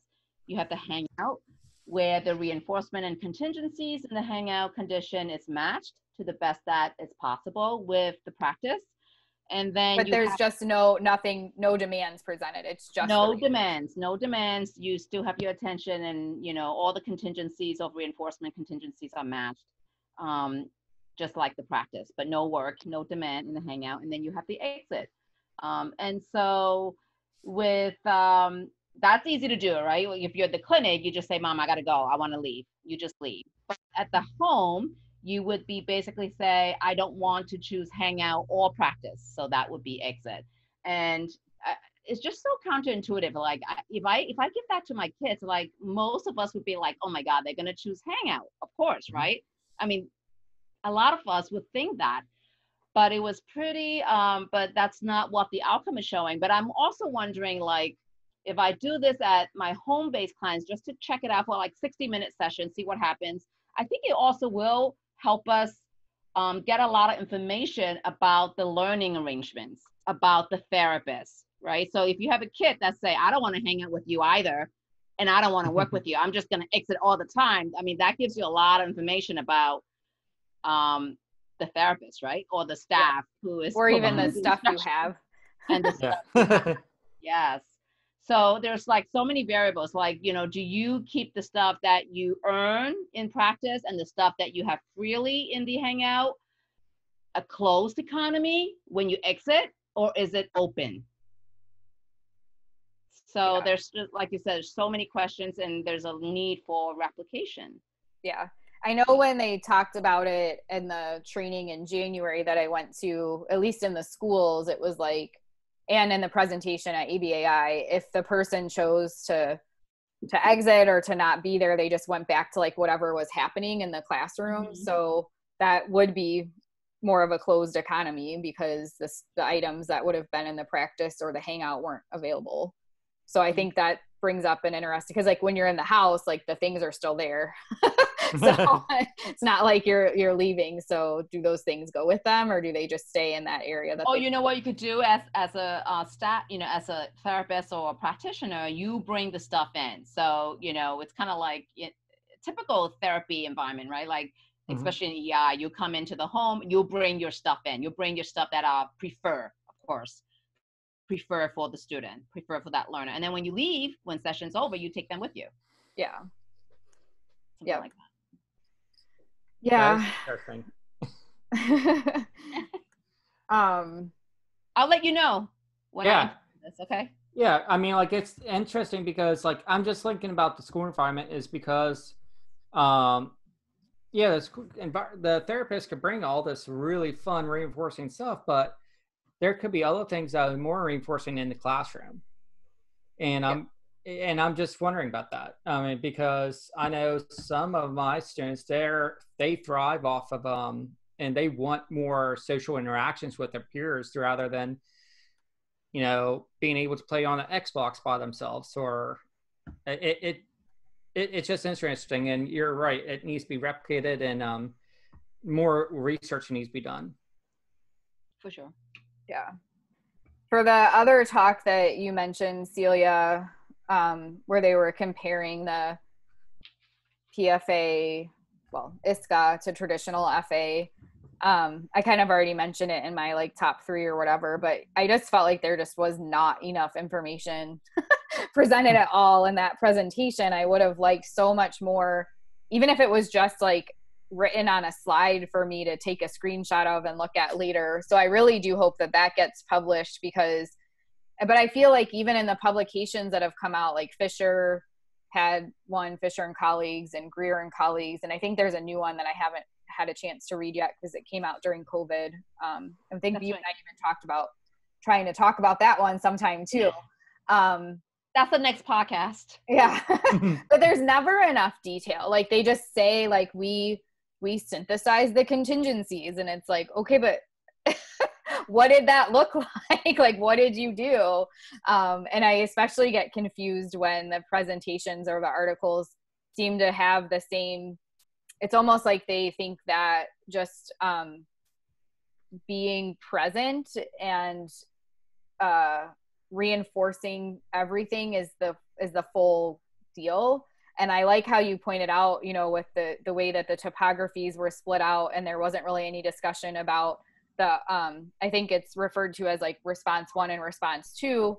C: You have the hangout, where the reinforcement and contingencies in the hangout condition is matched to the best that is possible with the practice and then
B: but there's just no nothing no demands presented it's just
C: no demands no demands you still have your attention and you know all the contingencies of reinforcement contingencies are matched um, just like the practice but no work no demand in the hangout and then you have the exit um, and so with um, that's easy to do right if you're at the clinic you just say mom i gotta go i want to leave you just leave but at the home you would be basically say, I don't want to choose hangout or practice. So that would be exit. And uh, it's just so counterintuitive. Like if I if I give that to my kids, like most of us would be like, oh my God, they're gonna choose hangout, of course, mm-hmm. right? I mean, a lot of us would think that, but it was pretty. Um, but that's not what the outcome is showing. But I'm also wondering, like, if I do this at my home-based clients just to check it out for like 60 minute session, see what happens. I think it also will help us um, get a lot of information about the learning arrangements, about the therapist, right? So if you have a kid that say, I don't want to hang out with you either, and I don't want to work with you, I'm just going to exit all the time. I mean, that gives you a lot of information about um, the therapist, right? Or the staff yeah. who is,
B: or even the stuff you have.
C: And the stuff. yes. So there's like so many variables. Like, you know, do you keep the stuff that you earn in practice and the stuff that you have freely in the hangout a closed economy when you exit, or is it open? So yeah. there's just, like you said, there's so many questions and there's a need for replication.
B: Yeah. I know when they talked about it in the training in January that I went to, at least in the schools, it was like and in the presentation at ABAI, if the person chose to to exit or to not be there, they just went back to like whatever was happening in the classroom. Mm-hmm. So that would be more of a closed economy because this, the items that would have been in the practice or the hangout weren't available. So I mm-hmm. think that brings up an interesting because like when you're in the house, like the things are still there. so it's not like you're you're leaving. So do those things go with them, or do they just stay in that area? That
C: oh, you know what you could do as as a uh, staff, you know, as a therapist or a practitioner, you bring the stuff in. So you know, it's kind of like it, typical therapy environment, right? Like mm-hmm. especially in EI, you come into the home, you bring your stuff in. You bring your stuff that are prefer, of course prefer for the student, prefer for that learner. And then when you leave, when session's over, you take them with you.
B: Yeah. yeah. Like Yeah. Um,
C: I'll let you know when I
A: Yeah.
C: enter this. Okay.
A: Yeah, I mean, like it's interesting because, like, I'm just thinking about the school environment is because, um, yeah, the school envi- the therapist could bring all this really fun reinforcing stuff, but there could be other things that are more reinforcing in the classroom, and I'm and I'm just wondering about that. I mean, because I know some of my students, they're they thrive off of um, and they want more social interactions with their peers rather than you know, being able to play on an Xbox by themselves, or it it, it it's just interesting. And you're right; it needs to be replicated, and um, more research needs to be done.
C: For sure.
B: Yeah. For the other talk that you mentioned, Celia, um, where they were comparing the PFA, well, IISCA to traditional FA. Um, I kind of already mentioned it in my like top three or whatever, but I just felt like there just was not enough information presented at all in that presentation. I would have liked so much more, even if it was just like written on a slide for me to take a screenshot of and look at later. So I really do hope that that gets published because, but I feel like even in the publications that have come out, like Fisher had one, Fisher and colleagues, and Greer and colleagues, and I think there's a new one that I haven't had a chance to read yet because it came out during COVID. Um, I think
C: That's
B: you
C: right.
B: and I even talked about trying to talk about that one sometime too. Um,
C: That's the next podcast.
B: yeah but there's never enough detail like they just say like we we synthesize the contingencies and it's like okay but what did that look like? Like what did you do? Um, and i especially get confused when the presentations or the articles seem to have the same it's almost like they think that just um, being present and uh, reinforcing everything is the is the full deal and i like how you pointed out you know with the the way that the topographies were split out and there wasn't really any discussion about the um i think it's referred to as like response one and response two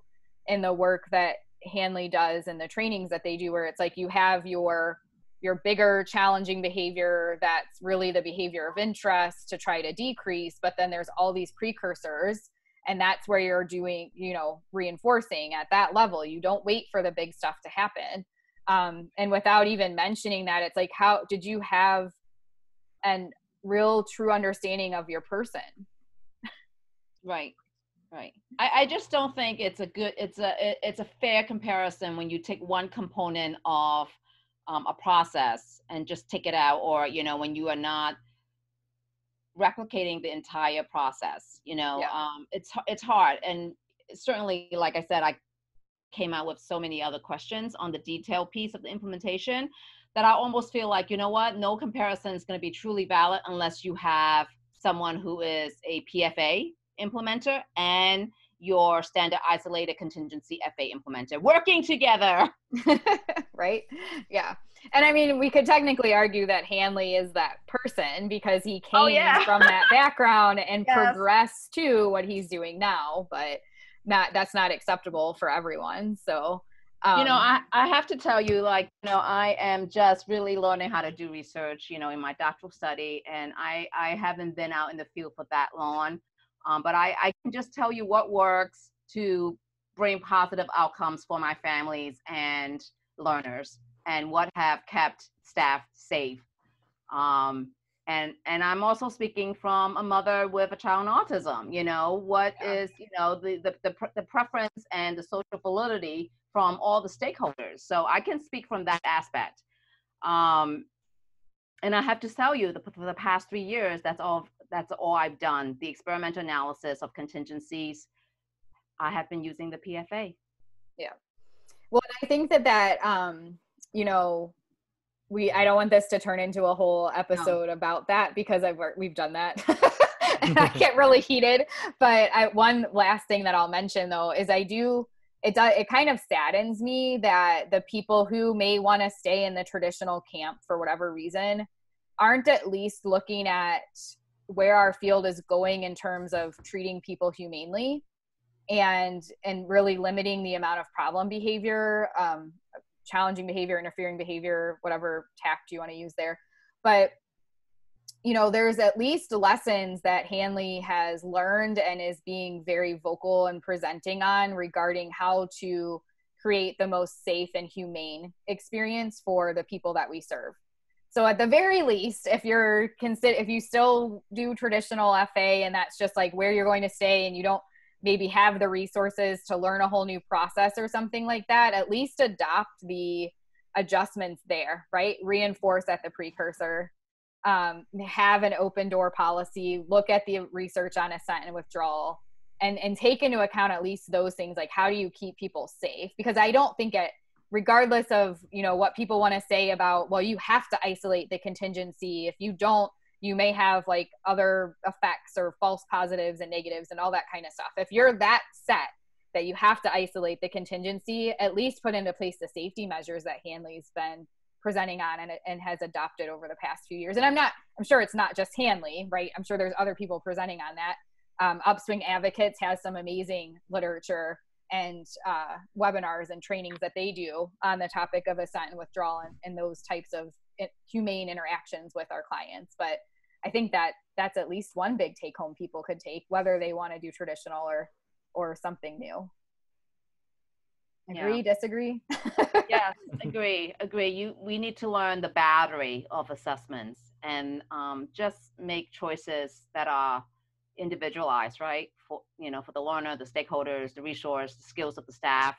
B: in the work that hanley does and the trainings that they do where it's like you have your your bigger challenging behavior that's really the behavior of interest to try to decrease but then there's all these precursors and that's where you're doing you know reinforcing at that level. You don't wait for the big stuff to happen um, and without even mentioning that it's like how did you have an real true understanding of your person
C: Right. Right. I, I just don't think it's a good it's a it- it's a fair comparison when you take one component of um, a process and just take it out or you know when you are not replicating the entire process you know
B: Yeah.
C: um, it's it's hard and certainly like i said i came out with so many other questions on the detail piece of the implementation that i almost feel like you know what no comparison is going to be truly valid unless you have someone who is a pfa implementer and your standard isolated contingency fa implementer working together
B: right yeah and i mean we could technically argue that hanley is that person because he oh, came
C: Oh, yeah.
B: from that background and
C: Yes.
B: progressed to what he's doing now but not that's not acceptable for everyone so um,
C: you know I, I have to tell you like you know i am just really learning how to do research you know in my doctoral study and i i haven't been out in the field for that long um, but I, I can just tell you what works to bring positive outcomes for my families and learners and what have kept staff safe um, and and i'm also speaking from a mother with a child on autism you know what is
B: Yeah.
C: you know the, the the the preference and the social validity from all the stakeholders so i can speak from that aspect um, and i have to tell you the, for the past three years that's all that's all i've done the experimental analysis of contingencies i have been using the pfa Yeah.
B: Well, I think that that um, you know, we I don't want this to turn into a whole episode about that because I've we've done that. and I get really heated, but I one last thing that I'll mention though is I do it does it kind of saddens me that the people who may want to stay in the traditional camp for whatever reason aren't at least looking at where our field is going in terms of treating people humanely and and really limiting the amount of problem behavior um, challenging behavior interfering behavior whatever tact you want to use there but you know, there's at least lessons that Hanley has learned and is being very vocal and presenting on regarding how to create the most safe and humane experience for the people that we serve. So at the very least, if you're consider if you still do traditional FA and that's just like where you're going to stay and you don't maybe have the resources to learn a whole new process or something like that, at least adopt the adjustments there, right? Reinforce at the precursor. Um, have an open door policy, look at the research on assent and withdrawal and and take into account at least those things like how do you keep people safe because i don't think it regardless of you know what people want to say about well you have to isolate the contingency if you don't you may have like other effects or false positives and negatives and all that kind of stuff. If you're that set that you have to isolate the contingency at least put into place the safety measures that hanley's been presenting on and, and has adopted over the past few years. And i'm not i'm sure it's not just hanley right? I'm sure there's other people presenting on that. Um, Upswing Advocates has some amazing literature and uh, webinars and trainings that they do on the topic of assent and withdrawal and, and those types of humane interactions with our clients. But I think that that's at least one big take home people could take, whether they want to do traditional or or something new. Agree, yeah. disagree?
C: yes, agree, agree. You we need to learn the battery of assessments and um, just make choices that are individualized, right? For you know, for the learner, the stakeholders, the resource, the skills of the staff,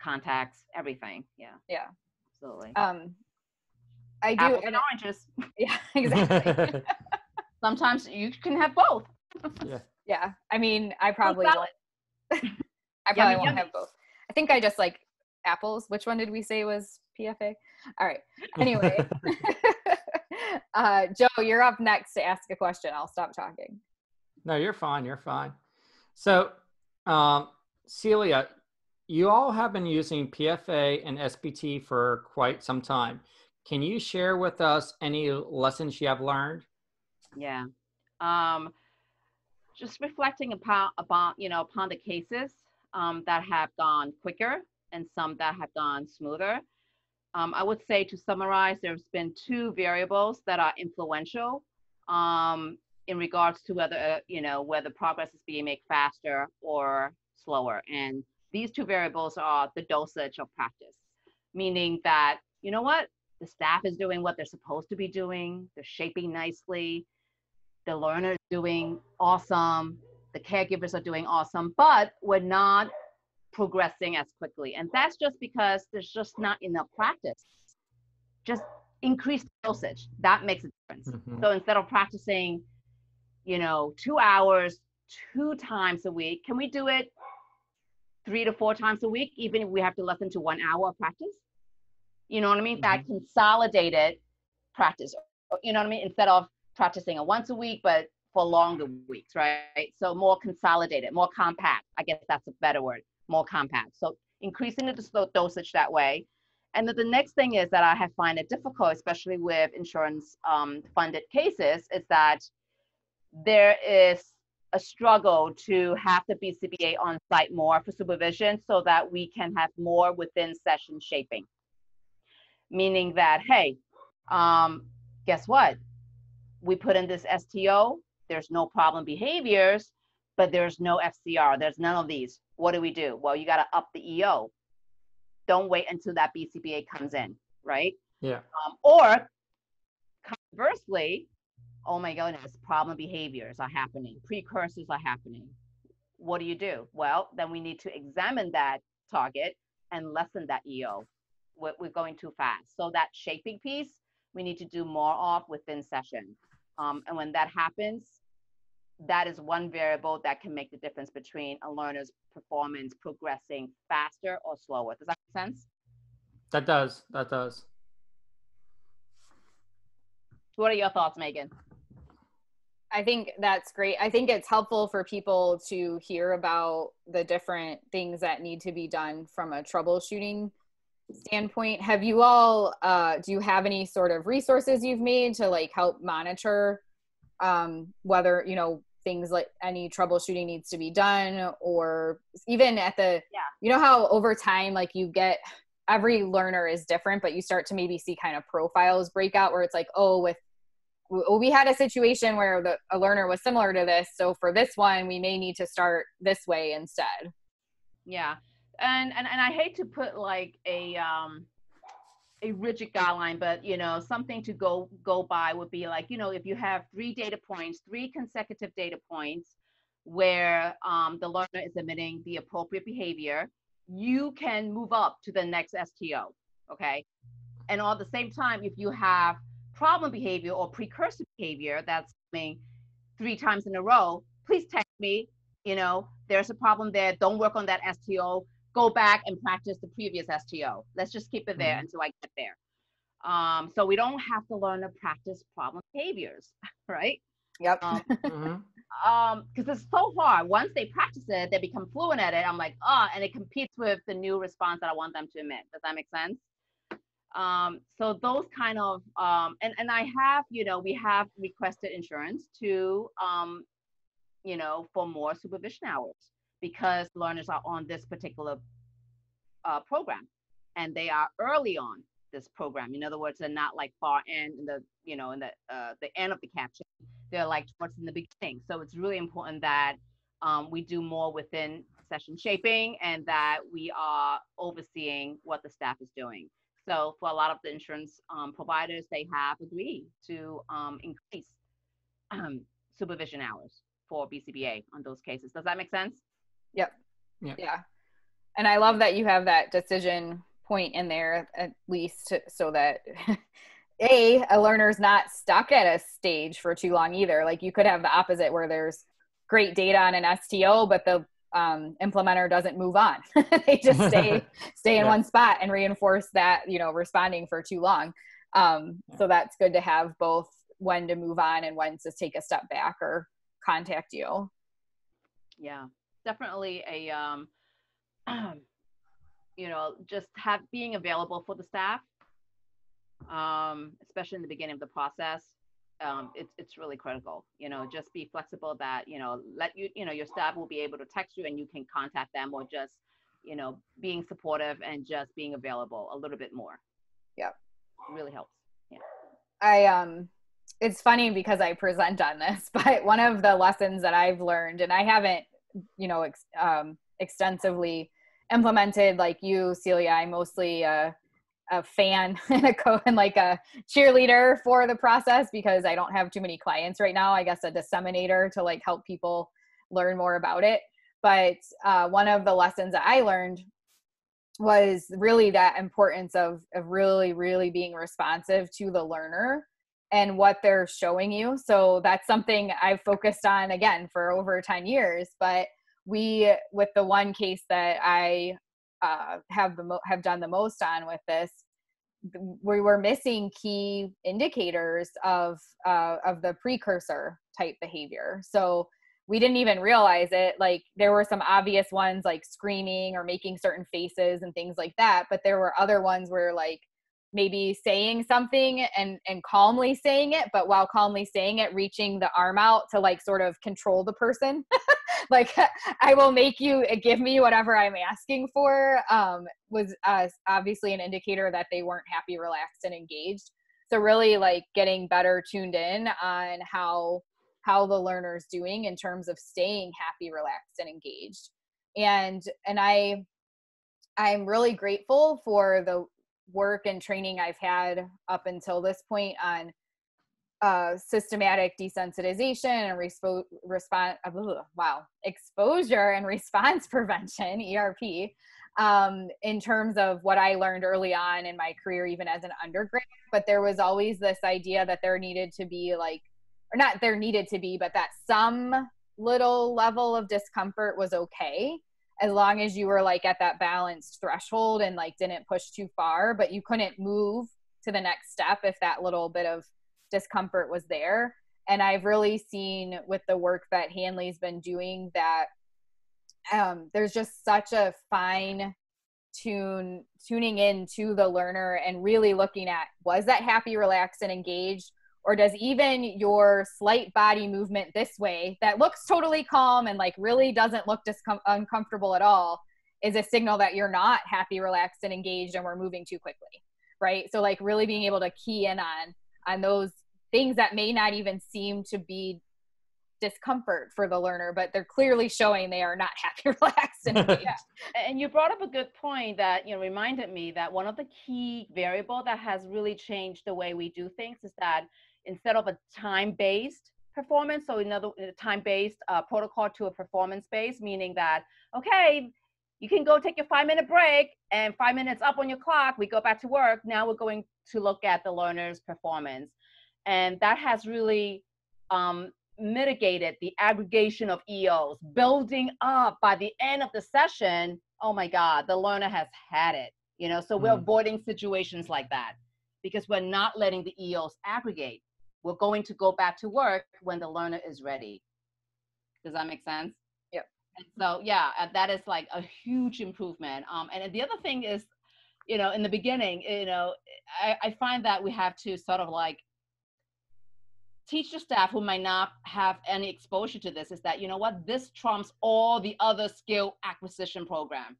C: contacts, everything. Yeah.
B: Yeah.
C: Absolutely.
B: Um, I do.
C: Apples and oranges.
B: Yeah, exactly.
C: Sometimes you can have both.
B: yeah. Yeah. I mean, I probably won't. I probably yummy, won't yummy. have both. I think I just like apples. Which one did we say was PFA? All right. Anyway. uh, Joe, you're up next to ask a question. I'll stop talking.
A: No, you're fine. You're fine. So, um, Celia, you all have been using PFA and SBT for quite some time. Can you share with us any lessons you have learned?
C: Yeah. Um, just reflecting upon, upon, you know, upon the cases um, that have gone quicker and some that have gone smoother. Um, I would say to summarize, there's been two variables that are influential um, in regards to whether uh, you know whether progress is being made faster or slower and these two variables are the dosage of practice meaning that you know what the staff is doing what they're supposed to be doing they're shaping nicely the learners doing awesome the caregivers are doing awesome but we're not progressing as quickly and that's just because there's just not enough practice just increase dosage that makes a difference mm-hmm. so instead of practicing you know, two hours, two times a week. Can we do it three to four times a week, even if we have to listen to one hour of practice? You know what I mean? Mm-hmm. That consolidated practice. You know what I mean? Instead of practicing a once a week, but for longer weeks, right? So more consolidated, more compact. I guess that's a better word, more compact. So increasing the dosage that way. And then the next thing is that I have find it difficult, especially with insurance um, funded cases, is that there is a struggle to have the BCBA on site more for supervision so that we can have more within session shaping. Meaning that, hey, um, guess what? We put in this STO, there's no problem behaviors, but there's no FCR, there's none of these. What do we do? Well, you got to up the EO. Don't wait until that BCBA comes in, right?
A: Yeah.
C: Um, or conversely, oh my goodness, problem behaviors are happening, precursors are happening. What do you do? Well, then we need to examine that target and lessen that EO. We're, we're going too fast. So that shaping piece, we need to do more of within session. Um, and when that happens, that is one variable that can make the difference between a learner's performance progressing faster or slower. Does that make sense?
A: That does. That does.
C: What are your thoughts, Megan?
B: I think that's great. I think it's helpful for people to hear about the different things that need to be done from a troubleshooting standpoint. Have you all, uh, do you have any sort of resources you've made to like help monitor um, whether, you know, things like any troubleshooting needs to be done or even at the,
C: yeah.
B: you know, how over time, like you get, every learner is different, but you start to maybe see kind of profiles break out where it's like, oh, with we had a situation where the, a learner was similar to this so for this one we may need to start this way instead
C: yeah and and, and i hate to put like a um a rigid guideline but you know something to go go by would be like you know if you have three data points three consecutive data points where um, the learner is emitting the appropriate behavior you can move up to the next sto okay and at the same time if you have problem behavior or precursor behavior that's coming three times in a row, please text me. You know, there's a problem there. Don't work on that STO. Go back and practice the previous STO. Let's just keep it there mm-hmm. until I get there. Um, so we don't have to learn to practice problem behaviors, right?
B: Yep.
C: Um, mm-hmm. um, because it's so hard. Once they practice it, they become fluent at it. I'm like, oh, and it competes with the new response that I want them to emit. Does that make sense? Um, so those kind of, um, and, and I have, you know, we have requested insurance to, um, you know, for more supervision hours because learners are on this particular uh, program and they are early on this program. In other words, they're not like far in, in the, you know, in the, uh, the end of the caption. They're like towards in the beginning. So it's really important that um, we do more within session shaping and that we are overseeing what the staff is doing. So for a lot of the insurance um, providers, they have agreed to um, increase supervision hours for BCBA on those cases. Does that make sense?
B: Yep. Yeah. yeah. And I love that you have that decision point in there at least so that a a learner's not stuck at a stage for too long either. Like you could have the opposite where there's great data on an STO, but the um, implementer doesn't move on. they just stay stay in yeah. one spot and reinforce that you know responding for too long. Um, yeah. So that's good to have both when to move on and when to take a step back or contact you.
C: Yeah, definitely a um, you know just have being available for the staff, um, especially in the beginning of the process um, it's it's really critical. You know, just be flexible. That you know, let you you know your staff will be able to text you and you can contact them, or just you know being supportive and just being available a little bit more.
B: Yeah,
C: really helps. Yeah.
B: I um, it's funny because I present on this, but one of the lessons that I've learned, and I haven't you know ex- um, extensively implemented like you, Celia. I'm mostly a fan and a co and like a cheerleader for the process because I don't have too many clients right now. I guess a disseminator to like help people learn more about it. But uh, one of the lessons that I learned was really that importance of of really really being responsive to the learner and what they're showing you. So that's something I've focused on again for over 10 years. But we, with the one case that I uh, have the mo- have done the most on with this we were missing key indicators of uh, of the precursor type behavior so we didn't even realize it like there were some obvious ones like screaming or making certain faces and things like that but there were other ones where like maybe saying something and and calmly saying it but while calmly saying it reaching the arm out to like sort of control the person. Like i will make you uh, give me whatever i'm asking for um was uh, obviously an indicator that they weren't happy relaxed and engaged. So really like getting better tuned in on how how the learner's doing in terms of staying happy relaxed and engaged. And and i i'm really grateful for the work and training I've had up until this point on uh, systematic desensitization and respo- response. Wow, exposure and response prevention (ERP). Um, in terms of what I learned early on in my career, even as an undergrad, but there was always this idea that there needed to be like, or not there needed to be, but that some little level of discomfort was okay as long as you were like at that balanced threshold and like didn't push too far but you couldn't move to the next step if that little bit of discomfort was there. And i've really seen with the work that hanley's been doing that um, there's just such a fine tune tuning in to the learner and really looking at was that happy relaxed and engaged or does even your slight body movement this way that looks totally calm and like really doesn't look discom- uncomfortable at all is a signal that you're not happy relaxed and engaged and we're moving too quickly right so like really being able to key in on on those things that may not even seem to be discomfort for the learner, but they're clearly showing they are not happy, relaxed, and
C: yeah. And you brought up a good point that you know reminded me that one of the key variable that has really changed the way we do things is that instead of a time-based performance, so another time-based uh, protocol to a performance-based, meaning that okay, you can go take your five-minute break, and five minutes up on your clock, we go back to work. Now we're going to look at the learner's performance, and that has really um, mitigated the aggregation of EOs, building up by the end of the session. Oh my God, the learner has had it. You know, so we're mm. avoiding situations like that because we're not letting the EOs aggregate. We're going to go back to work when the learner is ready. Does that make sense?
B: Yep.
C: And so yeah, that is like a huge improvement. Um, and the other thing is, you know, in the beginning, you know, I, I find that we have to sort of like teach the staff who might not have any exposure to this is that you know what this trumps all the other skill acquisition program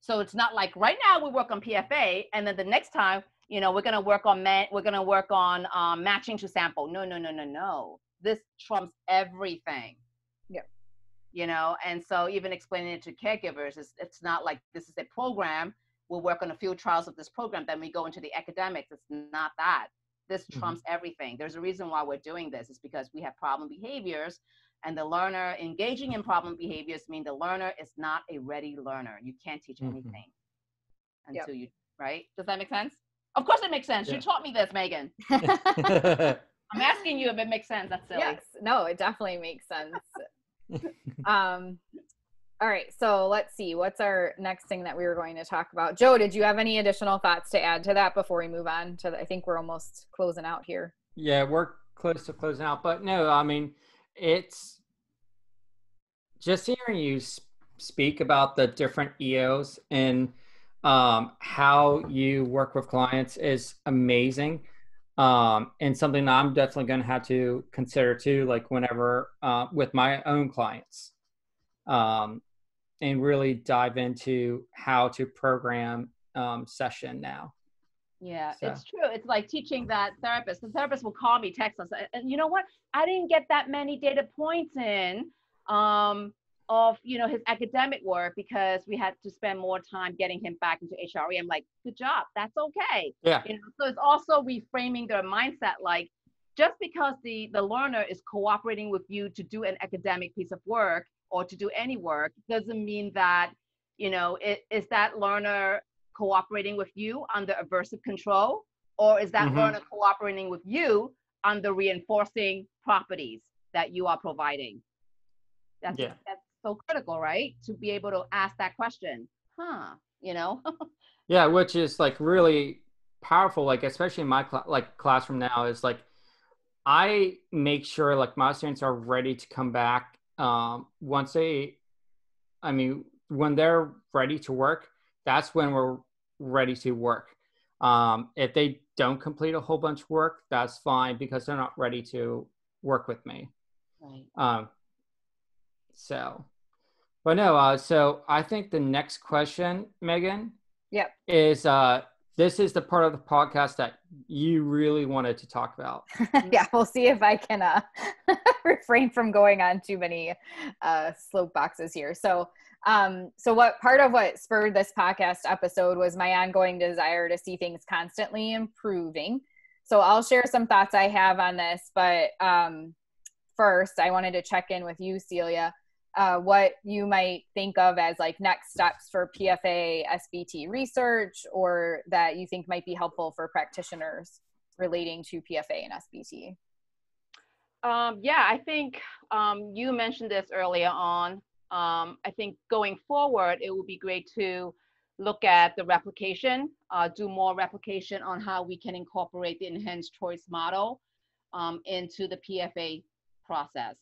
C: so it's not like right now we work on pfa and then the next time you know we're going to work on man, we're going to work on um, matching to sample no no no no no this trumps everything
B: yeah
C: you know and so even explaining it to caregivers is it's not like this is a program we'll work on a few trials of this program then we go into the academics it's not that this mm-hmm. trumps mm-hmm. everything. There's a reason why we're doing this. is because we have problem behaviors and the learner engaging in problem behaviors mean the learner is not a ready learner. You can't teach mm-hmm. anything until yep. you, right? Does that make sense? Of course it makes sense. Yeah. You taught me this, Megan. I'm asking you if it makes sense. That's silly. Yes.
B: No, it definitely makes sense. um, all right, so let's see. What's our next thing that we were going to talk about? Joe, did you have any additional thoughts to add to that before we move on to? The, I think we're almost closing out here.
A: Yeah, we're close to closing out, but no, I mean, it's just hearing you speak about the different EOs and um, how you work with clients is amazing. Um, and something that I'm definitely going to have to consider too, like whenever uh, with my own clients. Um, and really dive into how to program um, session now.
C: Yeah, so. it's true. It's like teaching that therapist. The therapist will call me, text us, and you know what? I didn't get that many data points in um, of you know his academic work because we had to spend more time getting him back into HRE. I'm like, good job. That's okay.
A: Yeah.
C: You know, so it's also reframing their mindset, like just because the the learner is cooperating with you to do an academic piece of work or to do any work doesn't mean that you know it, is that learner cooperating with you under aversive control or is that mm-hmm. learner cooperating with you under reinforcing properties that you are providing that's yeah. that's so critical right to be able to ask that question huh you know
A: yeah which is like really powerful like especially in my cl- like classroom now is like i make sure like my students are ready to come back um, once they, I mean, when they're ready to work, that's when we're ready to work. Um, if they don't complete a whole bunch of work, that's fine because they're not ready to work with me.
C: Right.
A: Um, so, but no, uh, so I think the next question, Megan,
B: yep.
A: is uh, this is the part of the podcast that you really wanted to talk about.
B: yeah, we'll see if I can uh, refrain from going on too many uh, slope boxes here. So, um, so what part of what spurred this podcast episode was my ongoing desire to see things constantly improving. So I'll share some thoughts I have on this, but um, first I wanted to check in with you, Celia uh, what you might think of as like next steps for PFA SBT research or that you think might be helpful for practitioners relating to PFA and SBT.
C: Um, yeah, I think um, you mentioned this earlier on. Um, I think going forward, it would be great to look at the replication, uh, do more replication on how we can incorporate the enhanced choice model um, into the PFA process.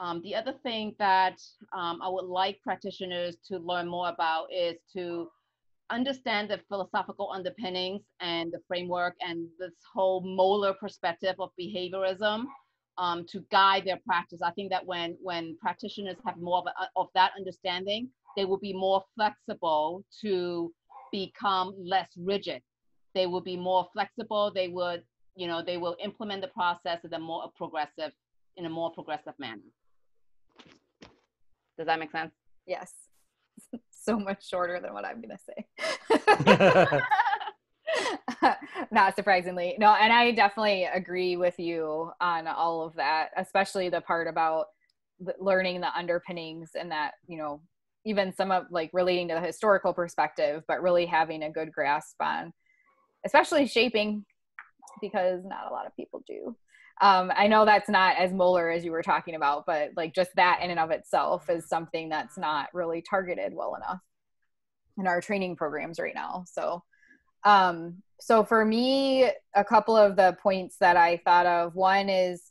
C: Um, the other thing that um, I would like practitioners to learn more about is to understand the philosophical underpinnings and the framework and this whole molar perspective of behaviorism um, to guide their practice. I think that when when practitioners have more of, a, of that understanding, they will be more flexible to become less rigid. They will be more flexible. They would you know, they will implement the process in a more progressive, in a more progressive manner. Does that make sense?
B: Yes. so much shorter than what I'm going to say. Not surprisingly. No, and I definitely agree with you on all of that, especially the part about learning the underpinnings and that, you know, even some of like relating to the historical perspective, but really having a good grasp on especially shaping because not a lot of people do. Um, I know that's not as molar as you were talking about, but like just that in and of itself is something that's not really targeted well enough in our training programs right now. So, um, so for me, a couple of the points that I thought of one is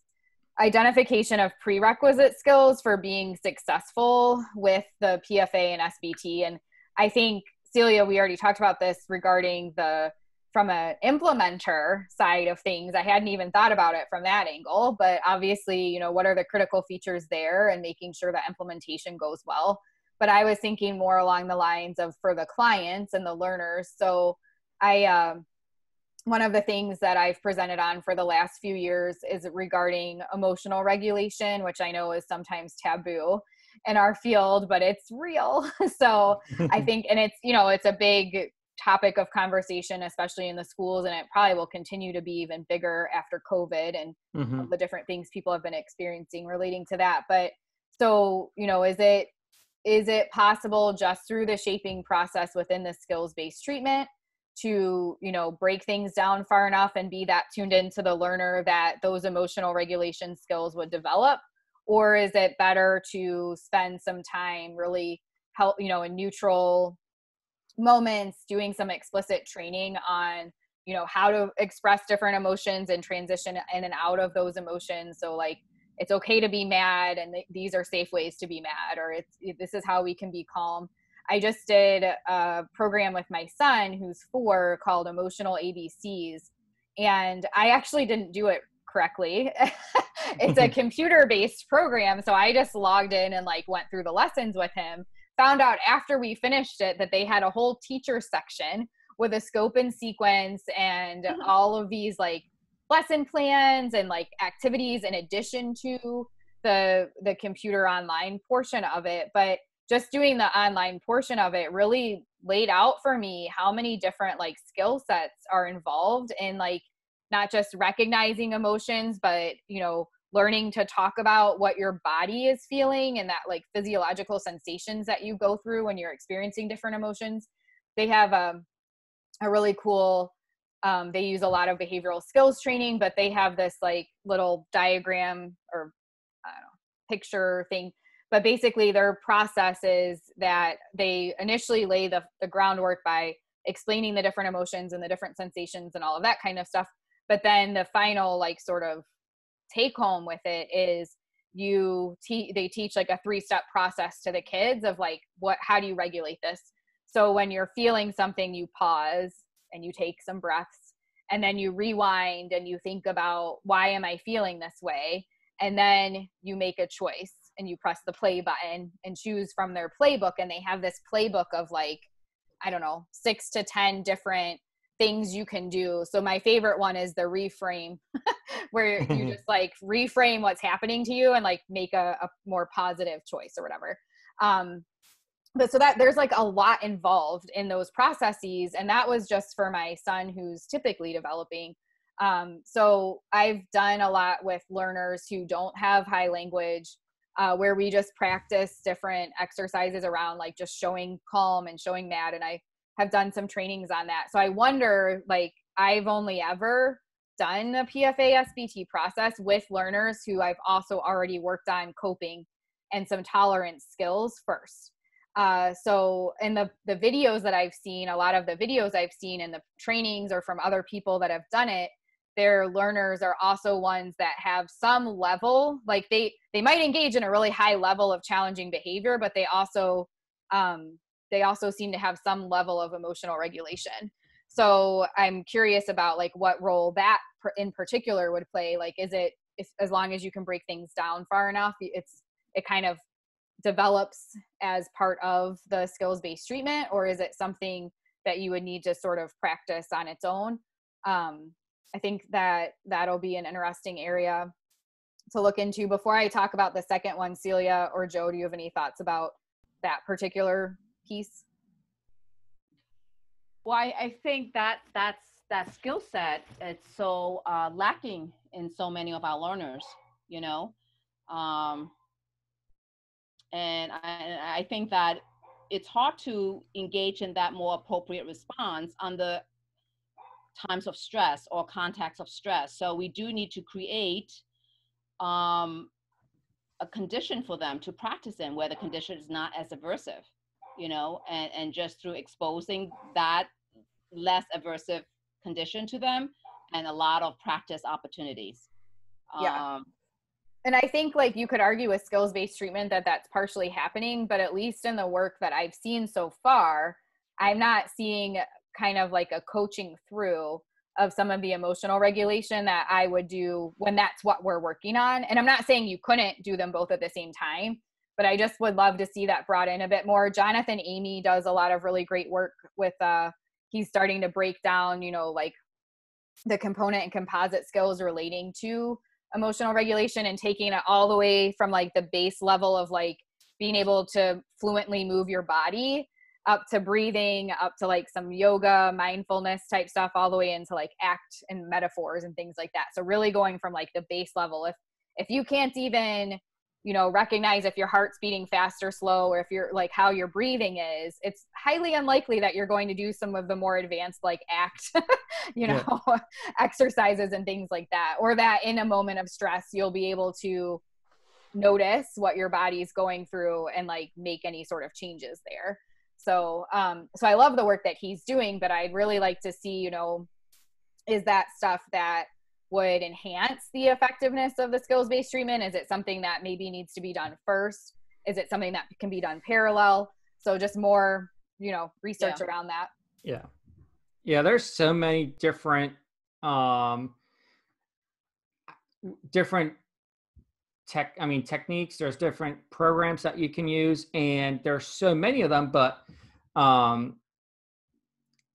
B: identification of prerequisite skills for being successful with the PFA and SBT. And I think Celia, we already talked about this regarding the from an implementer side of things i hadn't even thought about it from that angle but obviously you know what are the critical features there and making sure that implementation goes well but i was thinking more along the lines of for the clients and the learners so i um, one of the things that I've presented on for the last few years is regarding emotional regulation, which I know is sometimes taboo in our field, but it's real. so I think, and it's, you know, it's a big topic of conversation, especially in the schools, and it probably will continue to be even bigger after COVID and mm-hmm. the different things people have been experiencing relating to that. But so, you know, is it is it possible just through the shaping process within the skills based treatment to you know break things down far enough and be that tuned into the learner that those emotional regulation skills would develop or is it better to spend some time really help you know in neutral moments doing some explicit training on you know how to express different emotions and transition in and out of those emotions. So like it's okay to be mad and th- these are safe ways to be mad or it's this is how we can be calm. I just did a program with my son who's four called emotional abcs and i actually didn't do it correctly. It's a computer based program so i just logged in and like went through the lessons with him found out after we finished it that they had a whole teacher section with a scope and sequence and mm-hmm. all of these like lesson plans and like activities in addition to the the computer online portion of it but just doing the online portion of it really laid out for me how many different like skill sets are involved in like not just recognizing emotions but you know learning to talk about what your body is feeling and that like physiological sensations that you go through when you're experiencing different emotions. They have a, um, a really cool um, they use a lot of behavioral skills training but they have this like little diagram or i don't know picture thing. But basically their process is that they initially lay the, the groundwork by explaining the different emotions and the different sensations and all of that kind of stuff. But then the final like sort of take home with it is you te- they teach like a three step process to the kids of like what how do you regulate this? So when you're feeling something you pause and you take some breaths and then you rewind and you think about why am i feeling this way? And then you make a choice and you press the play button and choose from their playbook. And they have this playbook of like i don't know 6 to 10 different things you can do. So my favorite one is the reframe, where you just like reframe what's happening to you and like make a, a more positive choice or whatever. Um, but so that there's like a lot involved in those processes, and that was just for my son who's typically developing. Um, so I've done a lot with learners who don't have high language. Uh, where we just practice different exercises around like just showing calm and showing mad and i have done some trainings on that. So I wonder, like, I've only ever done a PFA SBT process with learners who I've also already worked on coping and some tolerance skills first. Uh, so in the the videos that I've seen, a lot of the videos I've seen in the trainings or from other people that have done it, their learners are also ones that have some level, like they they might engage in a really high level of challenging behavior, but they also um, they also seem to have some level of emotional regulation. So i'm curious about like what role that in particular would play. Like is it as long as you can break things down far enough it's it kind of develops as part of the skills based treatment or is it something that you would need to sort of practice on its own? Um I think that that'll be an interesting area to look into. Before I talk about the second one, Celia or Joe, do you have any thoughts about that particular piece?
C: Well, I, I think that that's that skill set. It's so uh, lacking in so many of our learners. You know, um, and I, I think that it's hard to engage in that more appropriate response under times of stress or contexts of stress. So we do need to create um, a condition for them to practice in where the condition is not as aversive, you know, and, and just through exposing that less aversive condition to them and a lot of practice opportunities.
B: Yeah. Um, and I think like you could argue with skills based treatment that that's partially happening, but at least in the work that I've seen so far, I'm not seeing kind of like a coaching through of some of the emotional regulation that I would do when that's what we're working on. And I'm not saying you couldn't do them both at the same time, but I just would love to see that brought in a bit more. Jonathan Amy does a lot of really great work with uh he's starting to break down, you know, like the component and composite skills relating to emotional regulation and taking it all the way from like the base level of like being able to fluently move your body up to breathing up to like some yoga mindfulness type stuff all the way into like act and metaphors and things like that so really going from like the base level if if you can't even you know recognize if your heart's beating fast or slow or if you're like how your breathing is it's highly unlikely that you're going to do some of the more advanced like act you know yeah. exercises and things like that or that in a moment of stress you'll be able to notice what your body's going through and like make any sort of changes there so um so i love the work that he's doing but i'd really like to see you know is that stuff that would enhance the effectiveness of the skills based treatment? Is it something that maybe needs to be done first? Is it something that can be done parallel? So just more, you know, research yeah. around that.
A: Yeah. Yeah, there's so many different um different tech I mean techniques, there's different programs that you can use and there's so many of them, but um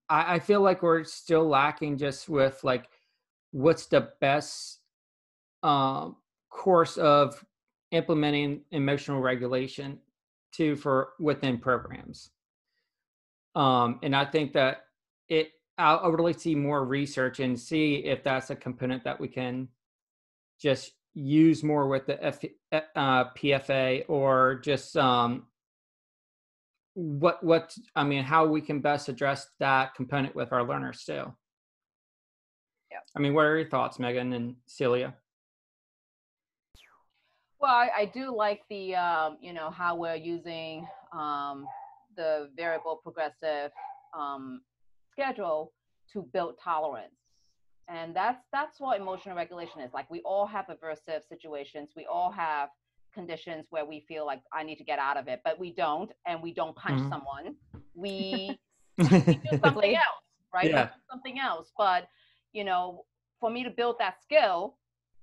A: I, I feel like we're still lacking just with like what's the best um, course of implementing emotional regulation to for within programs um, and i think that it I, I would really see more research and see if that's a component that we can just use more with the F, uh, pfa or just um, what what i mean how we can best address that component with our learners too. I mean, what are your thoughts, Megan and Celia?
C: Well, I, I do like the, um, you know, how we're using um, the variable progressive um, schedule to build tolerance. And that's that's what emotional regulation is. Like we all have aversive situations. We all have conditions where we feel like I need to get out of it, but we don't, and we don't punch mm-hmm. someone. We, we do something else, right? Yeah. Something else. But you know, for me to build that skill,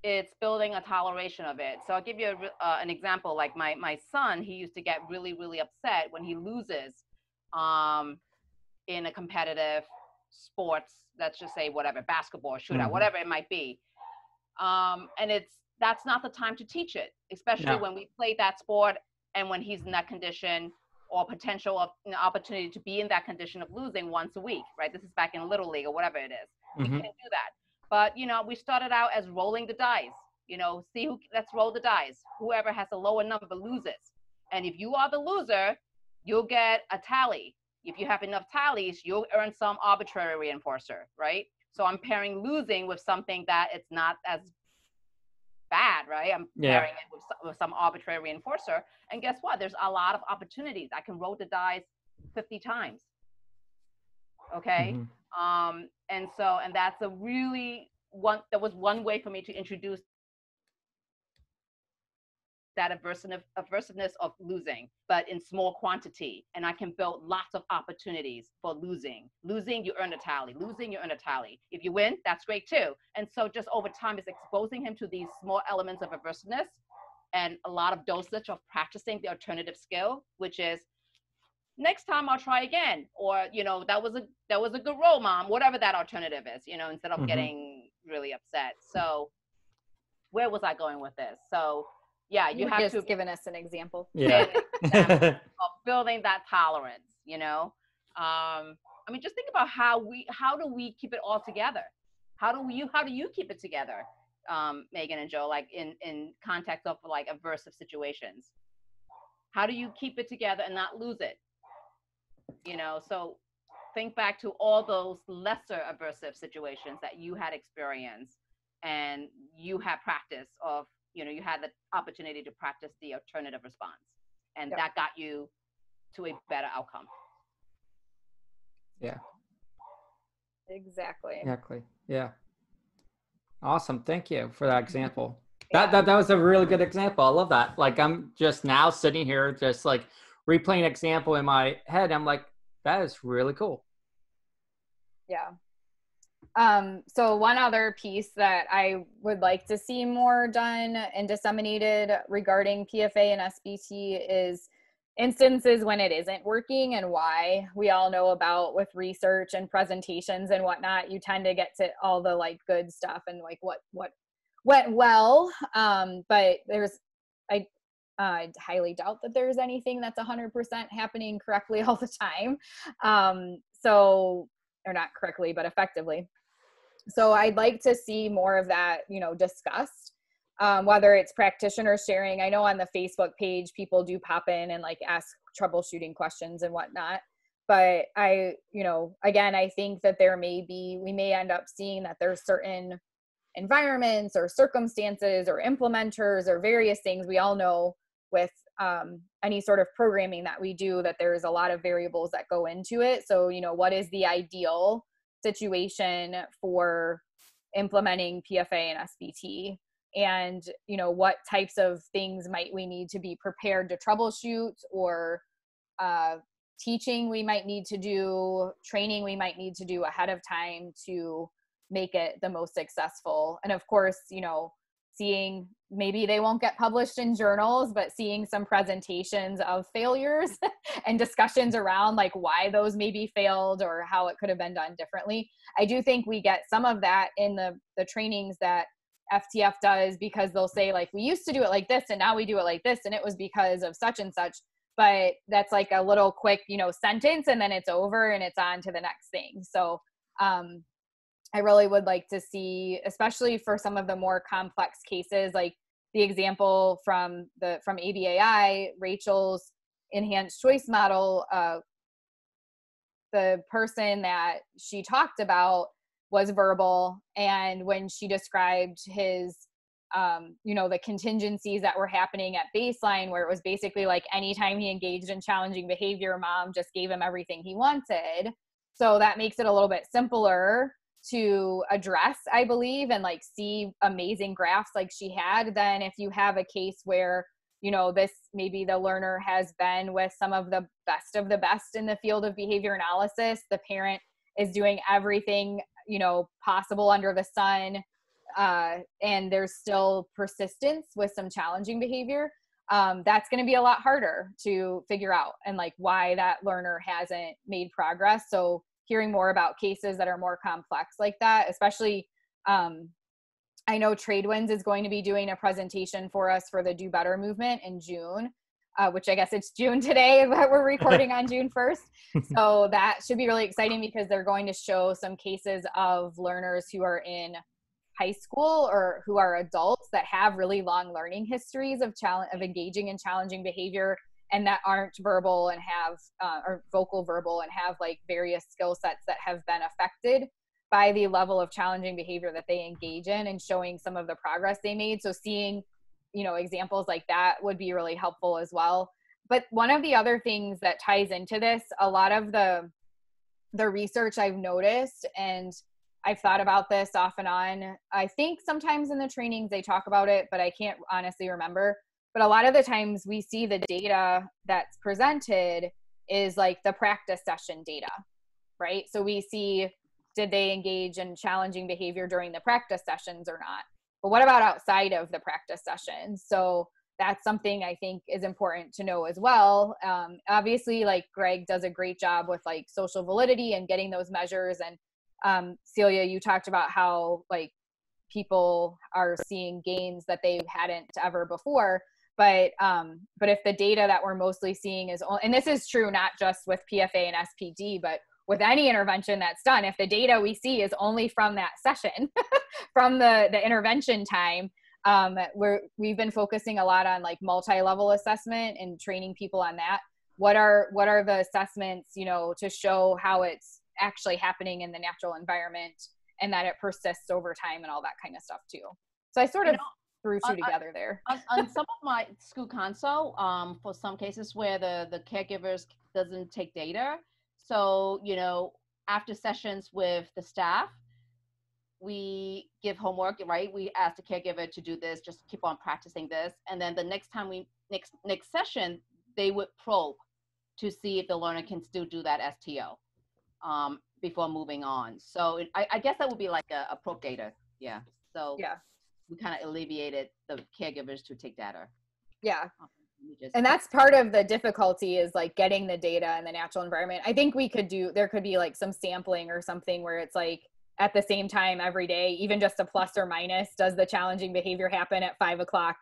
C: it's building a toleration of it. So I'll give you a, uh, an example. Like my my son, he used to get really really upset when he loses um, in a competitive sports. Let's just say whatever basketball shootout, mm-hmm. whatever it might be. Um, and it's that's not the time to teach it, especially no. when we play that sport and when he's in that condition or potential of an opportunity to be in that condition of losing once a week, right? This is back in little league or whatever it is. We mm-hmm. can't do that. But you know, we started out as rolling the dice. You know, see who let's roll the dice. Whoever has a lower number loses. And if you are the loser, you'll get a tally. If you have enough tallies, you'll earn some arbitrary reinforcer, right? So I'm pairing losing with something that it's not as bad, right? I'm yeah. pairing it with some, with some arbitrary reinforcer. And guess what? There's a lot of opportunities. I can roll the dice 50 times. Okay. Mm-hmm. Um, and so, and that's a really one, that was one way for me to introduce that aversive, aversiveness of losing, but in small quantity. And I can build lots of opportunities for losing. Losing, you earn a tally. Losing, you earn a tally. If you win, that's great too. And so just over time, it's exposing him to these small elements of aversiveness and a lot of dosage of practicing the alternative skill, which is next time I'll try again. Or, you know, that was a that was a good roll, mom, whatever that alternative is, you know, instead of mm-hmm. getting really upset. So where was I going with this? So yeah, you,
B: you
C: have
B: just
C: to
B: given us an example.
A: Yeah.
C: of building that tolerance, you know. Um, I mean, just think about how we how do we keep it all together? How do you how do you keep it together, um, Megan and Joe, like in in context of like aversive situations? How do you keep it together and not lose it? You know, so think back to all those lesser aversive situations that you had experienced and you had practice of you know you had the opportunity to practice the alternative response and yep. that got you to a better outcome.
A: Yeah.
B: Exactly.
A: Exactly. Yeah. Awesome. Thank you for that example. Yeah. that, that that was a really good example. I love that. Like i'm just now sitting here just like replaying example in my head i'm like that is really cool.
B: Yeah. Um, so one other piece that I would like to see more done and disseminated regarding PFA and SBT is instances when it isn't working and why. We all know about with research and presentations and whatnot you tend to get to all the like good stuff and like what what went well. Um but there's i uh, highly doubt that there's anything that's 100% happening correctly all the time. Um so or not correctly but effectively. So i'd like to see more of that you know discussed um, whether it's practitioners sharing. I know on the facebook page people do pop in and like ask troubleshooting questions and whatnot. But i you know again i think that there may be we may end up seeing that there's certain environments or circumstances or implementers or various things. We all know with um, any sort of programming that we do that there's a lot of variables that go into it. So you know what is the ideal situation for implementing PFA and SBT and you know what types of things might we need to be prepared to troubleshoot or uh, teaching we might need to do training we might need to do ahead of time to make it the most successful? And of course you know seeing maybe they won't get published in journals but seeing some presentations of failures and discussions around like why those maybe failed or how it could have been done differently. I do think we get some of that in the the trainings that ftf does because they'll say like we used to do it like this and now we do it like this and it was because of such and such. But that's like a little quick you know sentence and then it's over and it's on to the next thing. So um I really would like to see, especially for some of the more complex cases, like the example from the from ABAI, Rachel's enhanced choice model. Uh, the person that she talked about was verbal, and when she described his, um, you know, the contingencies that were happening at baseline, where it was basically like anytime he engaged in challenging behavior, mom just gave him everything he wanted. So that makes it a little bit simpler to address i believe and like see amazing graphs like she had then if you have a case where you know this maybe the learner has been with some of the best of the best in the field of behavior analysis the parent is doing everything you know possible under the sun uh, and there's still persistence with some challenging behavior um, that's going to be a lot harder to figure out and like why that learner hasn't made progress. So hearing more about cases that are more complex like that, especially um, I know Tradewinds is going to be doing a presentation for us for the Do Better movement in June, uh, which I guess it's June today, but we're recording on June 1st. So that should be really exciting because they're going to show some cases of learners who are in high school or who are adults that have really long learning histories of challenge of engaging in challenging behavior and that aren't verbal and have uh, or vocal verbal and have like various skill sets that have been affected by the level of challenging behavior that they engage in and showing some of the progress they made. So seeing you know examples like that would be really helpful as well. But one of the other things that ties into this a lot of the the research i've noticed and i've thought about this off and on i think sometimes in the trainings they talk about it but i can't honestly remember but a lot of the times we see the data that's presented is like the practice session data right so we see did they engage in challenging behavior during the practice sessions or not but what about outside of the practice sessions so that's something I think is important to know as well. Um, obviously, like Greg does a great job with like social validity and getting those measures. And um, Celia, you talked about how like people are seeing gains that they hadn't ever before. But um, but if the data that we're mostly seeing is, and this is true not just with PFA and SBT, but with any intervention that's done, if the data we see is only from that session, from the the intervention time, um, we're we've been focusing a lot on like multi-level assessment and training people on that. What are what are the assessments you know to show how it's actually happening in the natural environment and that it persists over time and all that kind of stuff too? So i sort of threw two together there.
C: On, on, some of my school console um, for some cases where the the caregivers doesn't take data. So you know after sessions with the staff we give homework right? We ask the caregiver to do this just keep on practicing this. And then the next time we next next session they would probe to see if the learner can still do that sto um, before moving on. So it, I, I, guess that would be like a, a probe data. Yeah. So
B: yeah
C: we kind of alleviated the caregivers to take data
B: yeah um, and that's part of the difficulty is like getting the data in the natural environment i think we could do there could be like some sampling or something where it's like at the same time every day, even just a plus or minus. Does the challenging behavior happen at five o'clock?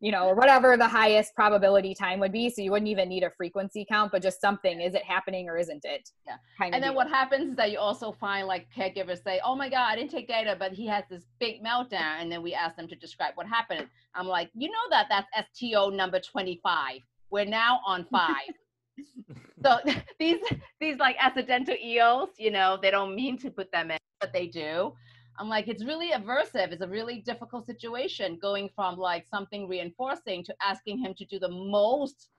B: You know, whatever the highest probability time would be. So you wouldn't even need a frequency count, but just something. Is it happening or isn't it?
C: Yeah. Kind and then deal. what happens is that you also find like caregivers say, "Oh my God, I didn't take data, but he has this big meltdown," and then we ask them to describe what happened. I'm like, you know that that's STO number 25. We're now on five. so these these like accidental EOs, you know, they don't mean to put them in but they do. I'm like, it's really aversive. It's a really difficult situation going from like something reinforcing to asking him to do the most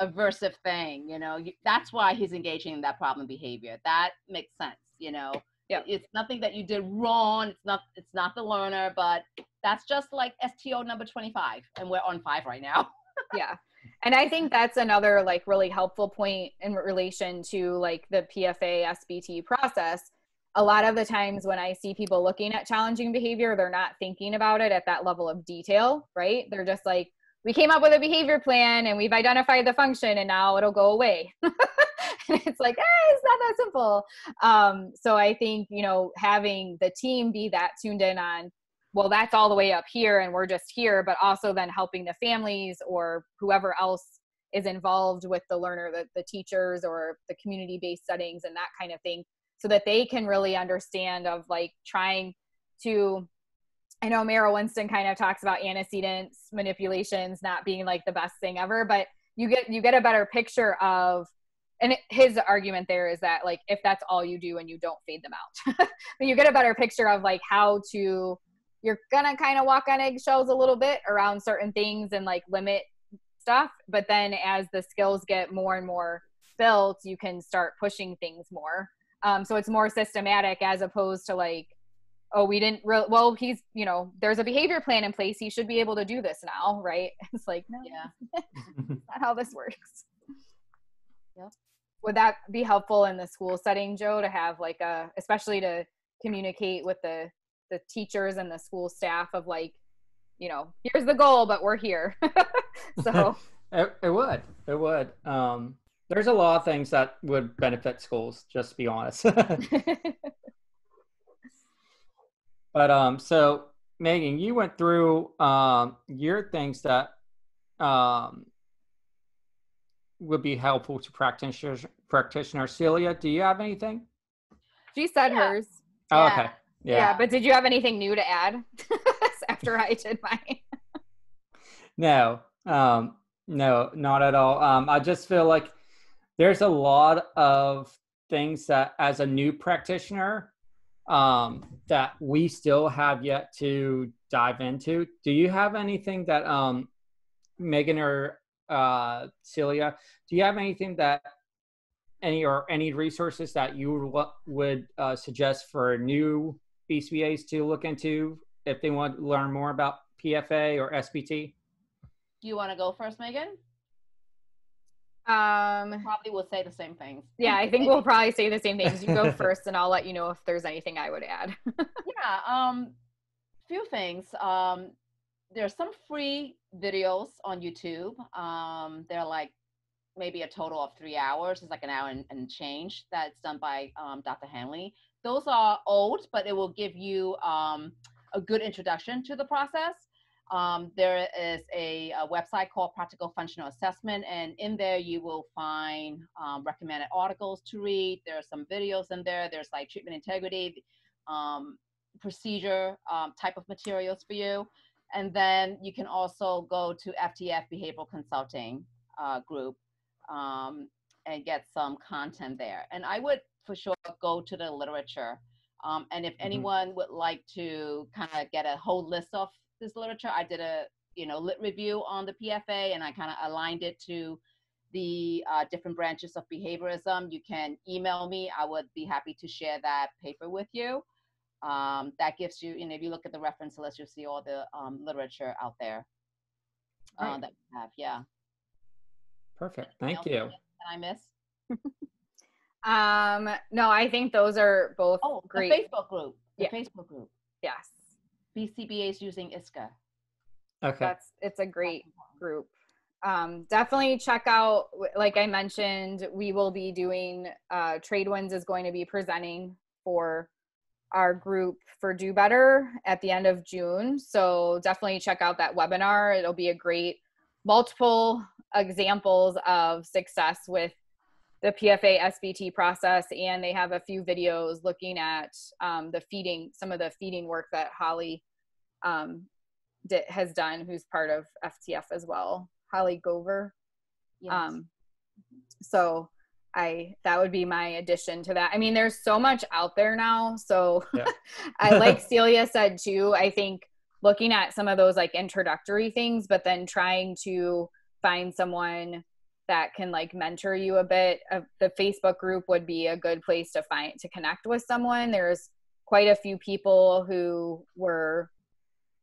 C: aversive thing. You know, that's why he's engaging in that problem behavior. That makes sense. You know, yeah. it's nothing that you did wrong. It's not. It's not the learner, but that's just like STO number 25, and we're on five right now.
B: yeah. And I think that's another like really helpful point in relation to like the PFA SBT process a lot of the times when I see people looking at challenging behavior, they're not thinking about it at that level of detail, right? They're just like, we came up with a behavior plan and we've identified the function and now it'll go away. and it's like, eh, it's not that simple. Um, so I think, you know, having the team be that tuned in on, well, that's all the way up here and we're just here, but also then helping the families or whoever else is involved with the learner, the, the teachers or the community based settings and that kind of thing so that they can really understand of like trying to I know Merrill Winston kind of talks about antecedents manipulations not being like the best thing ever, but you get you get a better picture of and his argument there is that like if that's all you do and you don't fade them out but you get a better picture of like how to you're gonna kind of walk on eggshells a little bit around certain things and like limit stuff but then as the skills get more and more built you can start pushing things more um, so it's more systematic as opposed to like, oh, we didn't re- well, he's, you know, there's a behavior plan in place. He should be able to do this now. Right. It's like, no,
C: yeah,
B: not how this works. Yep. Would that be helpful in the school setting, Joe, to have like a, especially to communicate with the, the teachers and the school staff of like, you know, here's the goal, but we're here. so
A: it, it would, it would. Um, there's a lot of things that would benefit schools, just to be honest. but um, so Megan, you went through um your things that um would be helpful to practitioners. Practitioner Celia, do you have anything?
B: She said yeah. hers.
A: Oh, yeah. okay.
B: Yeah. yeah, but did you have anything new to add after I did mine?
A: no, um, no, not at all. Um, I just feel like there's a lot of things that as a new practitioner um, that we still have yet to dive into. Do you have anything that um, Megan or uh, Celia? Do you have anything that any or any resources that you would uh, suggest for new BCBAs to look into if they want to learn more about PFA or SBT?
C: Do you want to go first, Megan?
B: Um,
C: probably will say the same things.
B: Yeah, I think we'll probably say the same things. You go first, and I'll let you know if there's anything I would add.
C: yeah, um, few things. Um, there's some free videos on YouTube. Um, they're like maybe a total of three hours. It's like an hour and, and change that's done by um, Dr. Hanley. Those are old, but it will give you um, a good introduction to the process. Um, there is a, a, website called Practical Functional Assessment, and in there you will find um, recommended articles to read. There are some videos in there. There's like treatment integrity, um, procedure um, type of materials for you. And then you can also go to FTF Behavioral Consulting uh, Group um, and get some content there. And I would for sure go to the literature. Um, and if mm-hmm. anyone would like to kind of get a whole list of this literature, I did a you know lit review on the PFA, and I kind of aligned it to the uh, different branches of behaviorism. You can email me. I would be happy to share that paper with you. Um, that gives you, you know, if you look at the reference list, you'll see all the um, literature out there uh, right. that we have. Yeah.
A: Perfect. Thank you. Did
C: I miss?
B: um, no, I think those are both
C: oh,
B: great.
C: The Facebook group. The yeah. Facebook group.
B: Yes.
C: BCBA is using IISCA.
A: Okay.
B: That's it's a great group. Um, definitely check out. Like I mentioned, we will be doing. Uh, Tradewinds is going to be presenting for our group for Do Better at the end of June. So definitely check out that webinar. It'll be a great multiple examples of success with the PFA SBT process, and they have a few videos looking at um, the feeding, some of the feeding work that Holly um, did, has done, who's part of FTF as well. Holly Gover. Yes. Um, so I that would be my addition to that. I mean, there's so much out there now. So yeah. I like Celia said too. I think looking at some of those like introductory things, but then trying to find someone that can like mentor you a bit. Uh, the Facebook group would be a good place to find to connect with someone. There's quite a few people who were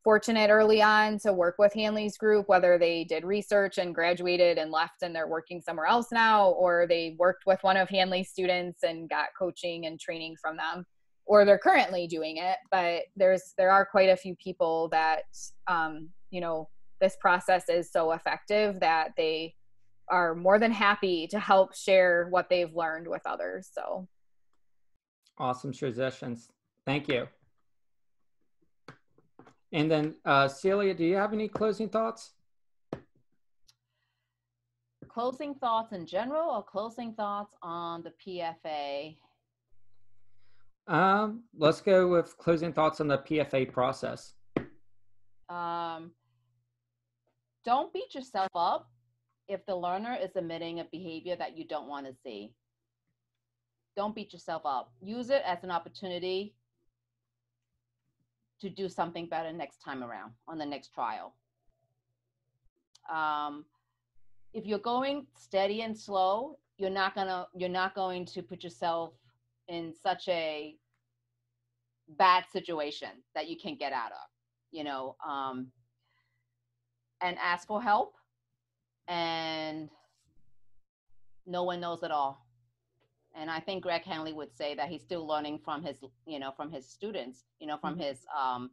B: fortunate early on to work with Hanley's group, whether they did research and graduated and left and they're working somewhere else now, or they worked with one of Hanley's students and got coaching and training from them, or they're currently doing it. But there's there are quite a few people that um, you know this process is so effective that they are more than happy to help share what they've learned with others. So
A: awesome transitions. Thank you. And then, uh, Celia, do you have any closing thoughts?
C: Closing thoughts in general or closing thoughts on the PFA?
A: Um, let's go with closing thoughts on the PFA process.
C: Um, don't beat yourself up if the learner is emitting a behavior that you don't want to see. Don't beat yourself up. Use it as an opportunity to do something better next time around on the next trial. Um, if you're going steady and slow, you're not gonna you're not going to put yourself in such a bad situation that you can't get out of. You know, um, and ask for help, and no one knows it all and I think Greg Hanley would say that he's still learning from his, you know, from his students, you know, from mm-hmm. his, um,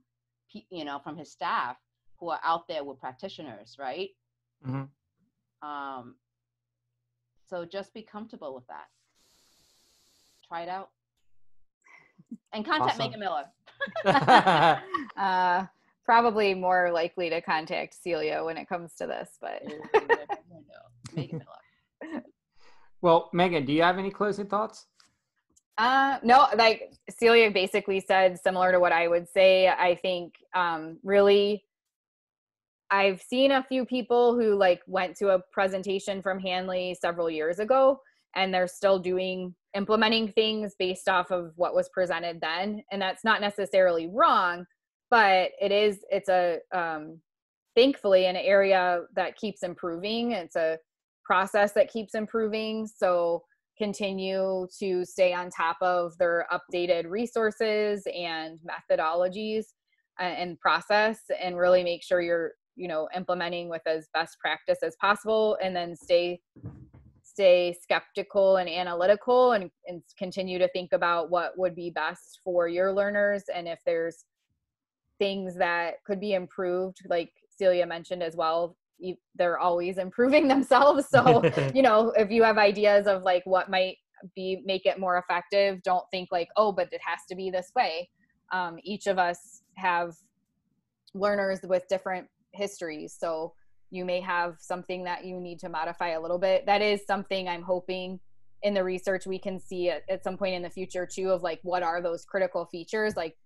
C: you know, from his staff who are out there with practitioners, right? Mm-hmm. Um, so just be comfortable with that. Try it out, and contact awesome. Megan Miller.
B: uh, probably more likely to contact Celia when it comes to this, but
A: Megan Well, Megan, do you have any closing thoughts?
B: Uh, no, like Celia basically said, similar to what I would say. I think um, really, I've seen a few people who like went to a presentation from Hanley several years ago, and they're still doing implementing things based off of what was presented then, and that's not necessarily wrong, but it is. It's a um, thankfully an area that keeps improving. It's a process that keeps improving. So continue to stay on top of their updated resources and methodologies uh, and process and really make sure you're you know implementing with as best practice as possible and then stay stay skeptical and analytical and, and continue to think about what would be best for your learners and if there's things that could be improved like Celia mentioned as well, you, they're always improving themselves. So, you know, if you have ideas of like what might be make it more effective, don't think like, oh, but it has to be this way. Um, each of us have learners with different histories. So you may have something that you need to modify a little bit. That is something I'm hoping in the research we can see at, at some point in the future too of like what are those critical features like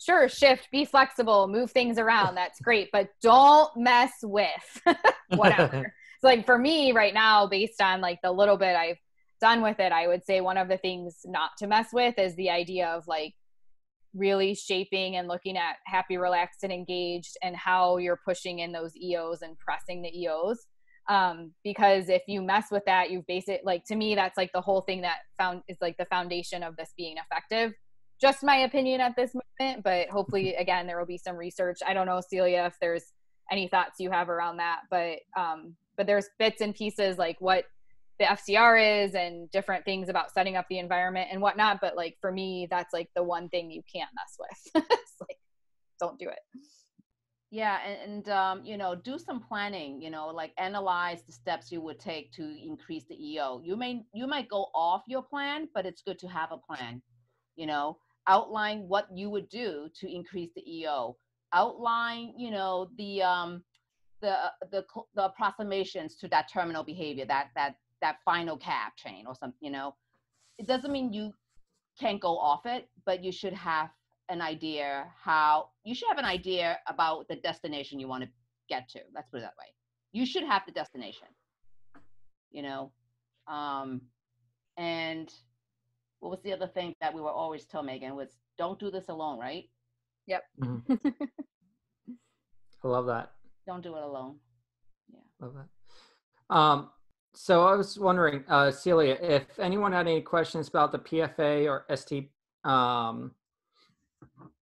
B: sure shift be flexible move things around that's great but don't mess with whatever. So like for me right now based on like the little bit i've done with it i would say one of the things not to mess with is the idea of like really shaping and looking at happy relaxed and engaged and how you're pushing in those eos and pressing the eos um, because if you mess with that you've basically like to me that's like the whole thing that found is like the foundation of this being effective just my opinion at this moment but hopefully again there will be some research. I don't know celia if there's any thoughts you have around that but um but there's bits and pieces like what the fcr is and different things about setting up the environment and whatnot but like for me that's like the one thing you can't mess with. Like don't do it.
C: Yeah and, and um, you know do some planning you know like analyze the steps you would take to increase the eo you may you might go off your plan but it's good to have a plan you know outline what you would do to increase the eo outline you know the um the the the approximations to that terminal behavior that that that final cap chain or something you know it doesn't mean you can't go off it but you should have an idea how you should have an idea about the destination you want to get to. Let's put it that way. You should have the destination. You know, um, and what was the other thing that we were always told Megan was don't do this alone, right?
B: Yep.
A: Mm-hmm. I love that.
C: Don't do it alone.
A: Yeah. Love that. Um, so I was wondering, uh, Celia, if anyone had any questions about the PFA or ST um,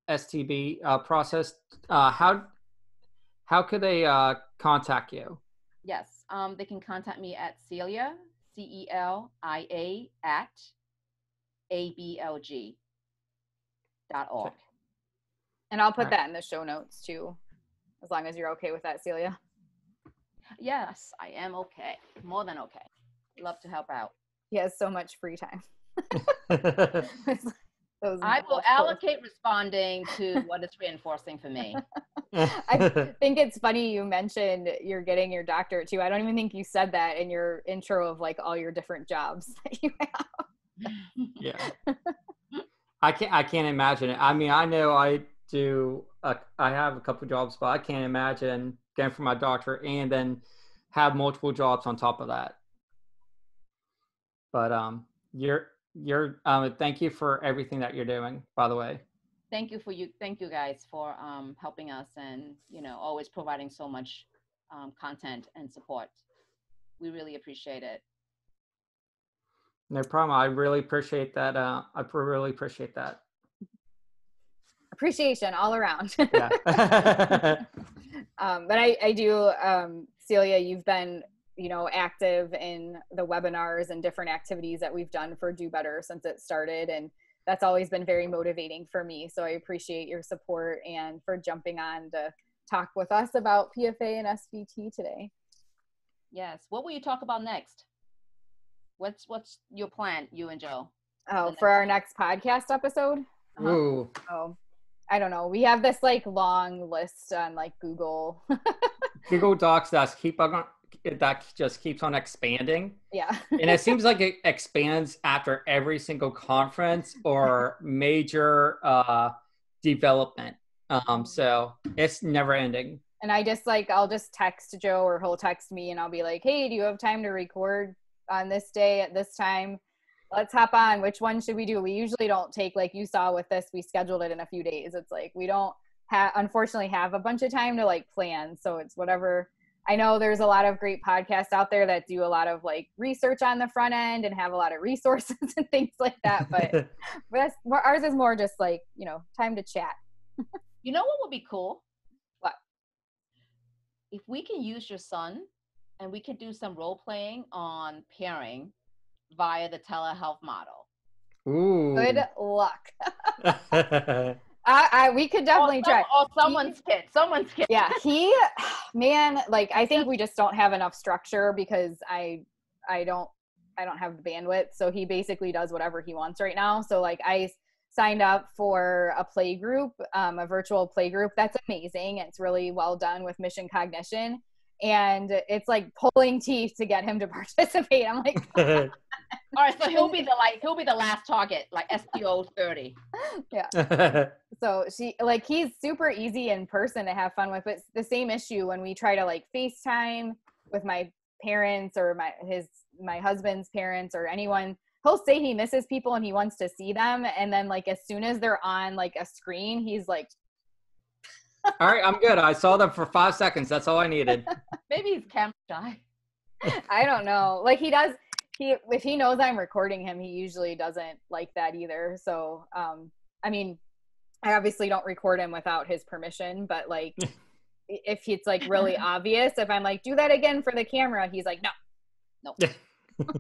A: STB uh, process, uh, how how could they uh, contact you?
C: Yes, um, they can contact me at Celia C E L I A at ablg dot org.
B: And I'll put right. that in the show notes too, as long as you're okay with that, Celia.
C: Yes, I am okay. More than okay. Love to help out.
B: He has so much free time.
C: Those I will allocate responding to what is reinforcing for me.
B: I think it's funny you mentioned you're getting your doctorate too. I don't even think you said that in your intro of like all your different jobs that you have.
A: Yeah. I can't I can't imagine it. I mean, I know I do a, I have a couple jobs, but I can't imagine getting for my doctor and then have multiple jobs on top of that. But um you're you're um, thank you for everything that you're doing by the way
C: thank you for you thank you guys for um, helping us and you know always providing so much um, content and support we really appreciate it
A: no problem. I really appreciate that uh, i really appreciate that.
B: Appreciation all around. Yeah. um, but I, I do um, celia you've been you know active in the webinars and different activities that we've done for do better since it started and that's always been very motivating for me. So i appreciate your support and for jumping on to talk with us about pfa and sbt today.
C: Yes. What will you talk about next what's what's your plan you and joe
B: oh for our next podcast episode
A: uh-huh. Ooh.
B: oh i don't know we have this like long list on like google
A: google docs that's keep on that just keeps on expanding.
B: Yeah.
A: and it seems like it expands after every single conference or major uh, development. Um, so it's never ending.
B: And I just like I'll just text Joe or he'll text me and I'll be like, Hey, do you have time to record on this day at this time? Let's hop on. Which one should we do? We usually don't take like you saw with this, we scheduled it in a few days. It's like we don't have unfortunately have a bunch of time to like plan. So it's whatever I know there's a lot of great podcasts out there that do a lot of like research on the front end and have a lot of resources and things like that. But, but ours is more just like, you know, time to chat.
C: you know what would be cool?
B: What?
C: If we can use your son and we could do some role playing on pairing via the telehealth model.
A: Ooh.
B: Good luck. I, I we could definitely
C: or,
B: try.
C: Oh, someone's kid. Someone's kid.
B: Yeah, he, man, like I think we just don't have enough structure because I, I don't, I don't have the bandwidth. So he basically does whatever he wants right now. So like I signed up for a play group, um, a virtual play group. That's amazing. It's really well done with Mission Cognition. And it's like pulling teeth to get him to participate. I'm like,
C: all right, so he'll be the like he'll be the last target, like SPO thirty.
B: Yeah. so she like he's super easy in person to have fun with, but the same issue when we try to like FaceTime with my parents or my his my husband's parents or anyone he'll say he misses people and he wants to see them and then like as soon as they're on like a screen he's like
A: all right i'm good. I saw them for five seconds. That's all i needed.
C: Maybe he's camera shy.
B: I don't know. Like he does he if he knows i'm recording him he usually doesn't like that either. So um i mean i obviously don't record him without his permission but like if it's like really obvious if i'm like do that again for the camera he's like no. No.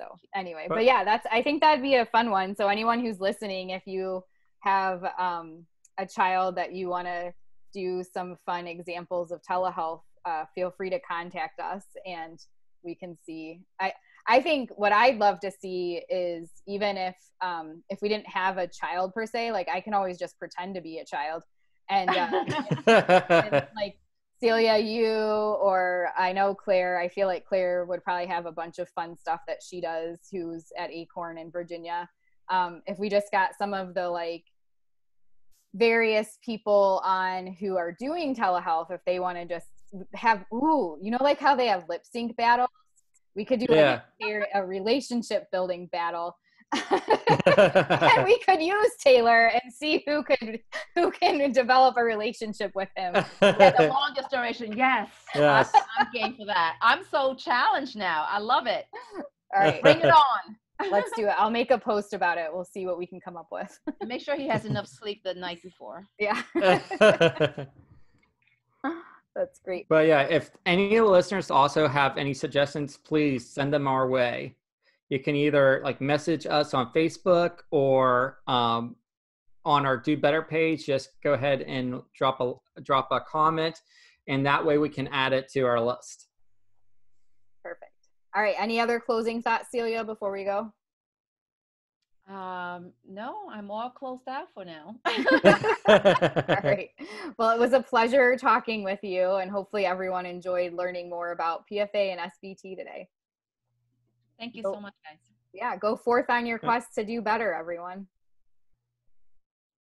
B: So anyway but, but yeah that's i think that'd be a fun one. So anyone who's listening if you have um, a child that you want to do some fun examples of telehealth uh, feel free to contact us and we can see i i think what i'd love to see is even if um, if we didn't have a child per se like i can always just pretend to be a child and, uh, and like Celia, you or I know Claire, I feel like Claire would probably have a bunch of fun stuff that she does who's at Acorn in Virginia. Um, if we just got some of the like various people on who are doing telehealth, if they want to just have, ooh, you know, like how they have lip sync battles? We could do yeah. a, a relationship building battle and we could use Taylor and see who could who can develop a relationship with him.
C: Yeah, the longest duration. Yes. Yes. I'm, I'm game for that. I'm so challenged now. I love it. All right, bring it on.
B: Let's do it. I'll make a post about it. We'll see what we can come up with.
C: Make sure he has enough sleep the night before.
B: Yeah. That's great.
A: But yeah, if any of the listeners also have any suggestions, please send them our way you can either like message us on Facebook or um, on our Do Better page. Just go ahead and drop a drop a comment, and that way we can add it to our list.
B: Perfect. All right. Any other closing thoughts, Celia, before we go?
C: Um, no, I'm all closed out for now.
B: all right. Well, it was a pleasure talking with you, and hopefully everyone enjoyed learning more about PFA and SBT today.
C: Thank you so much, guys.
B: Yeah, go forth on your quest to do better, everyone.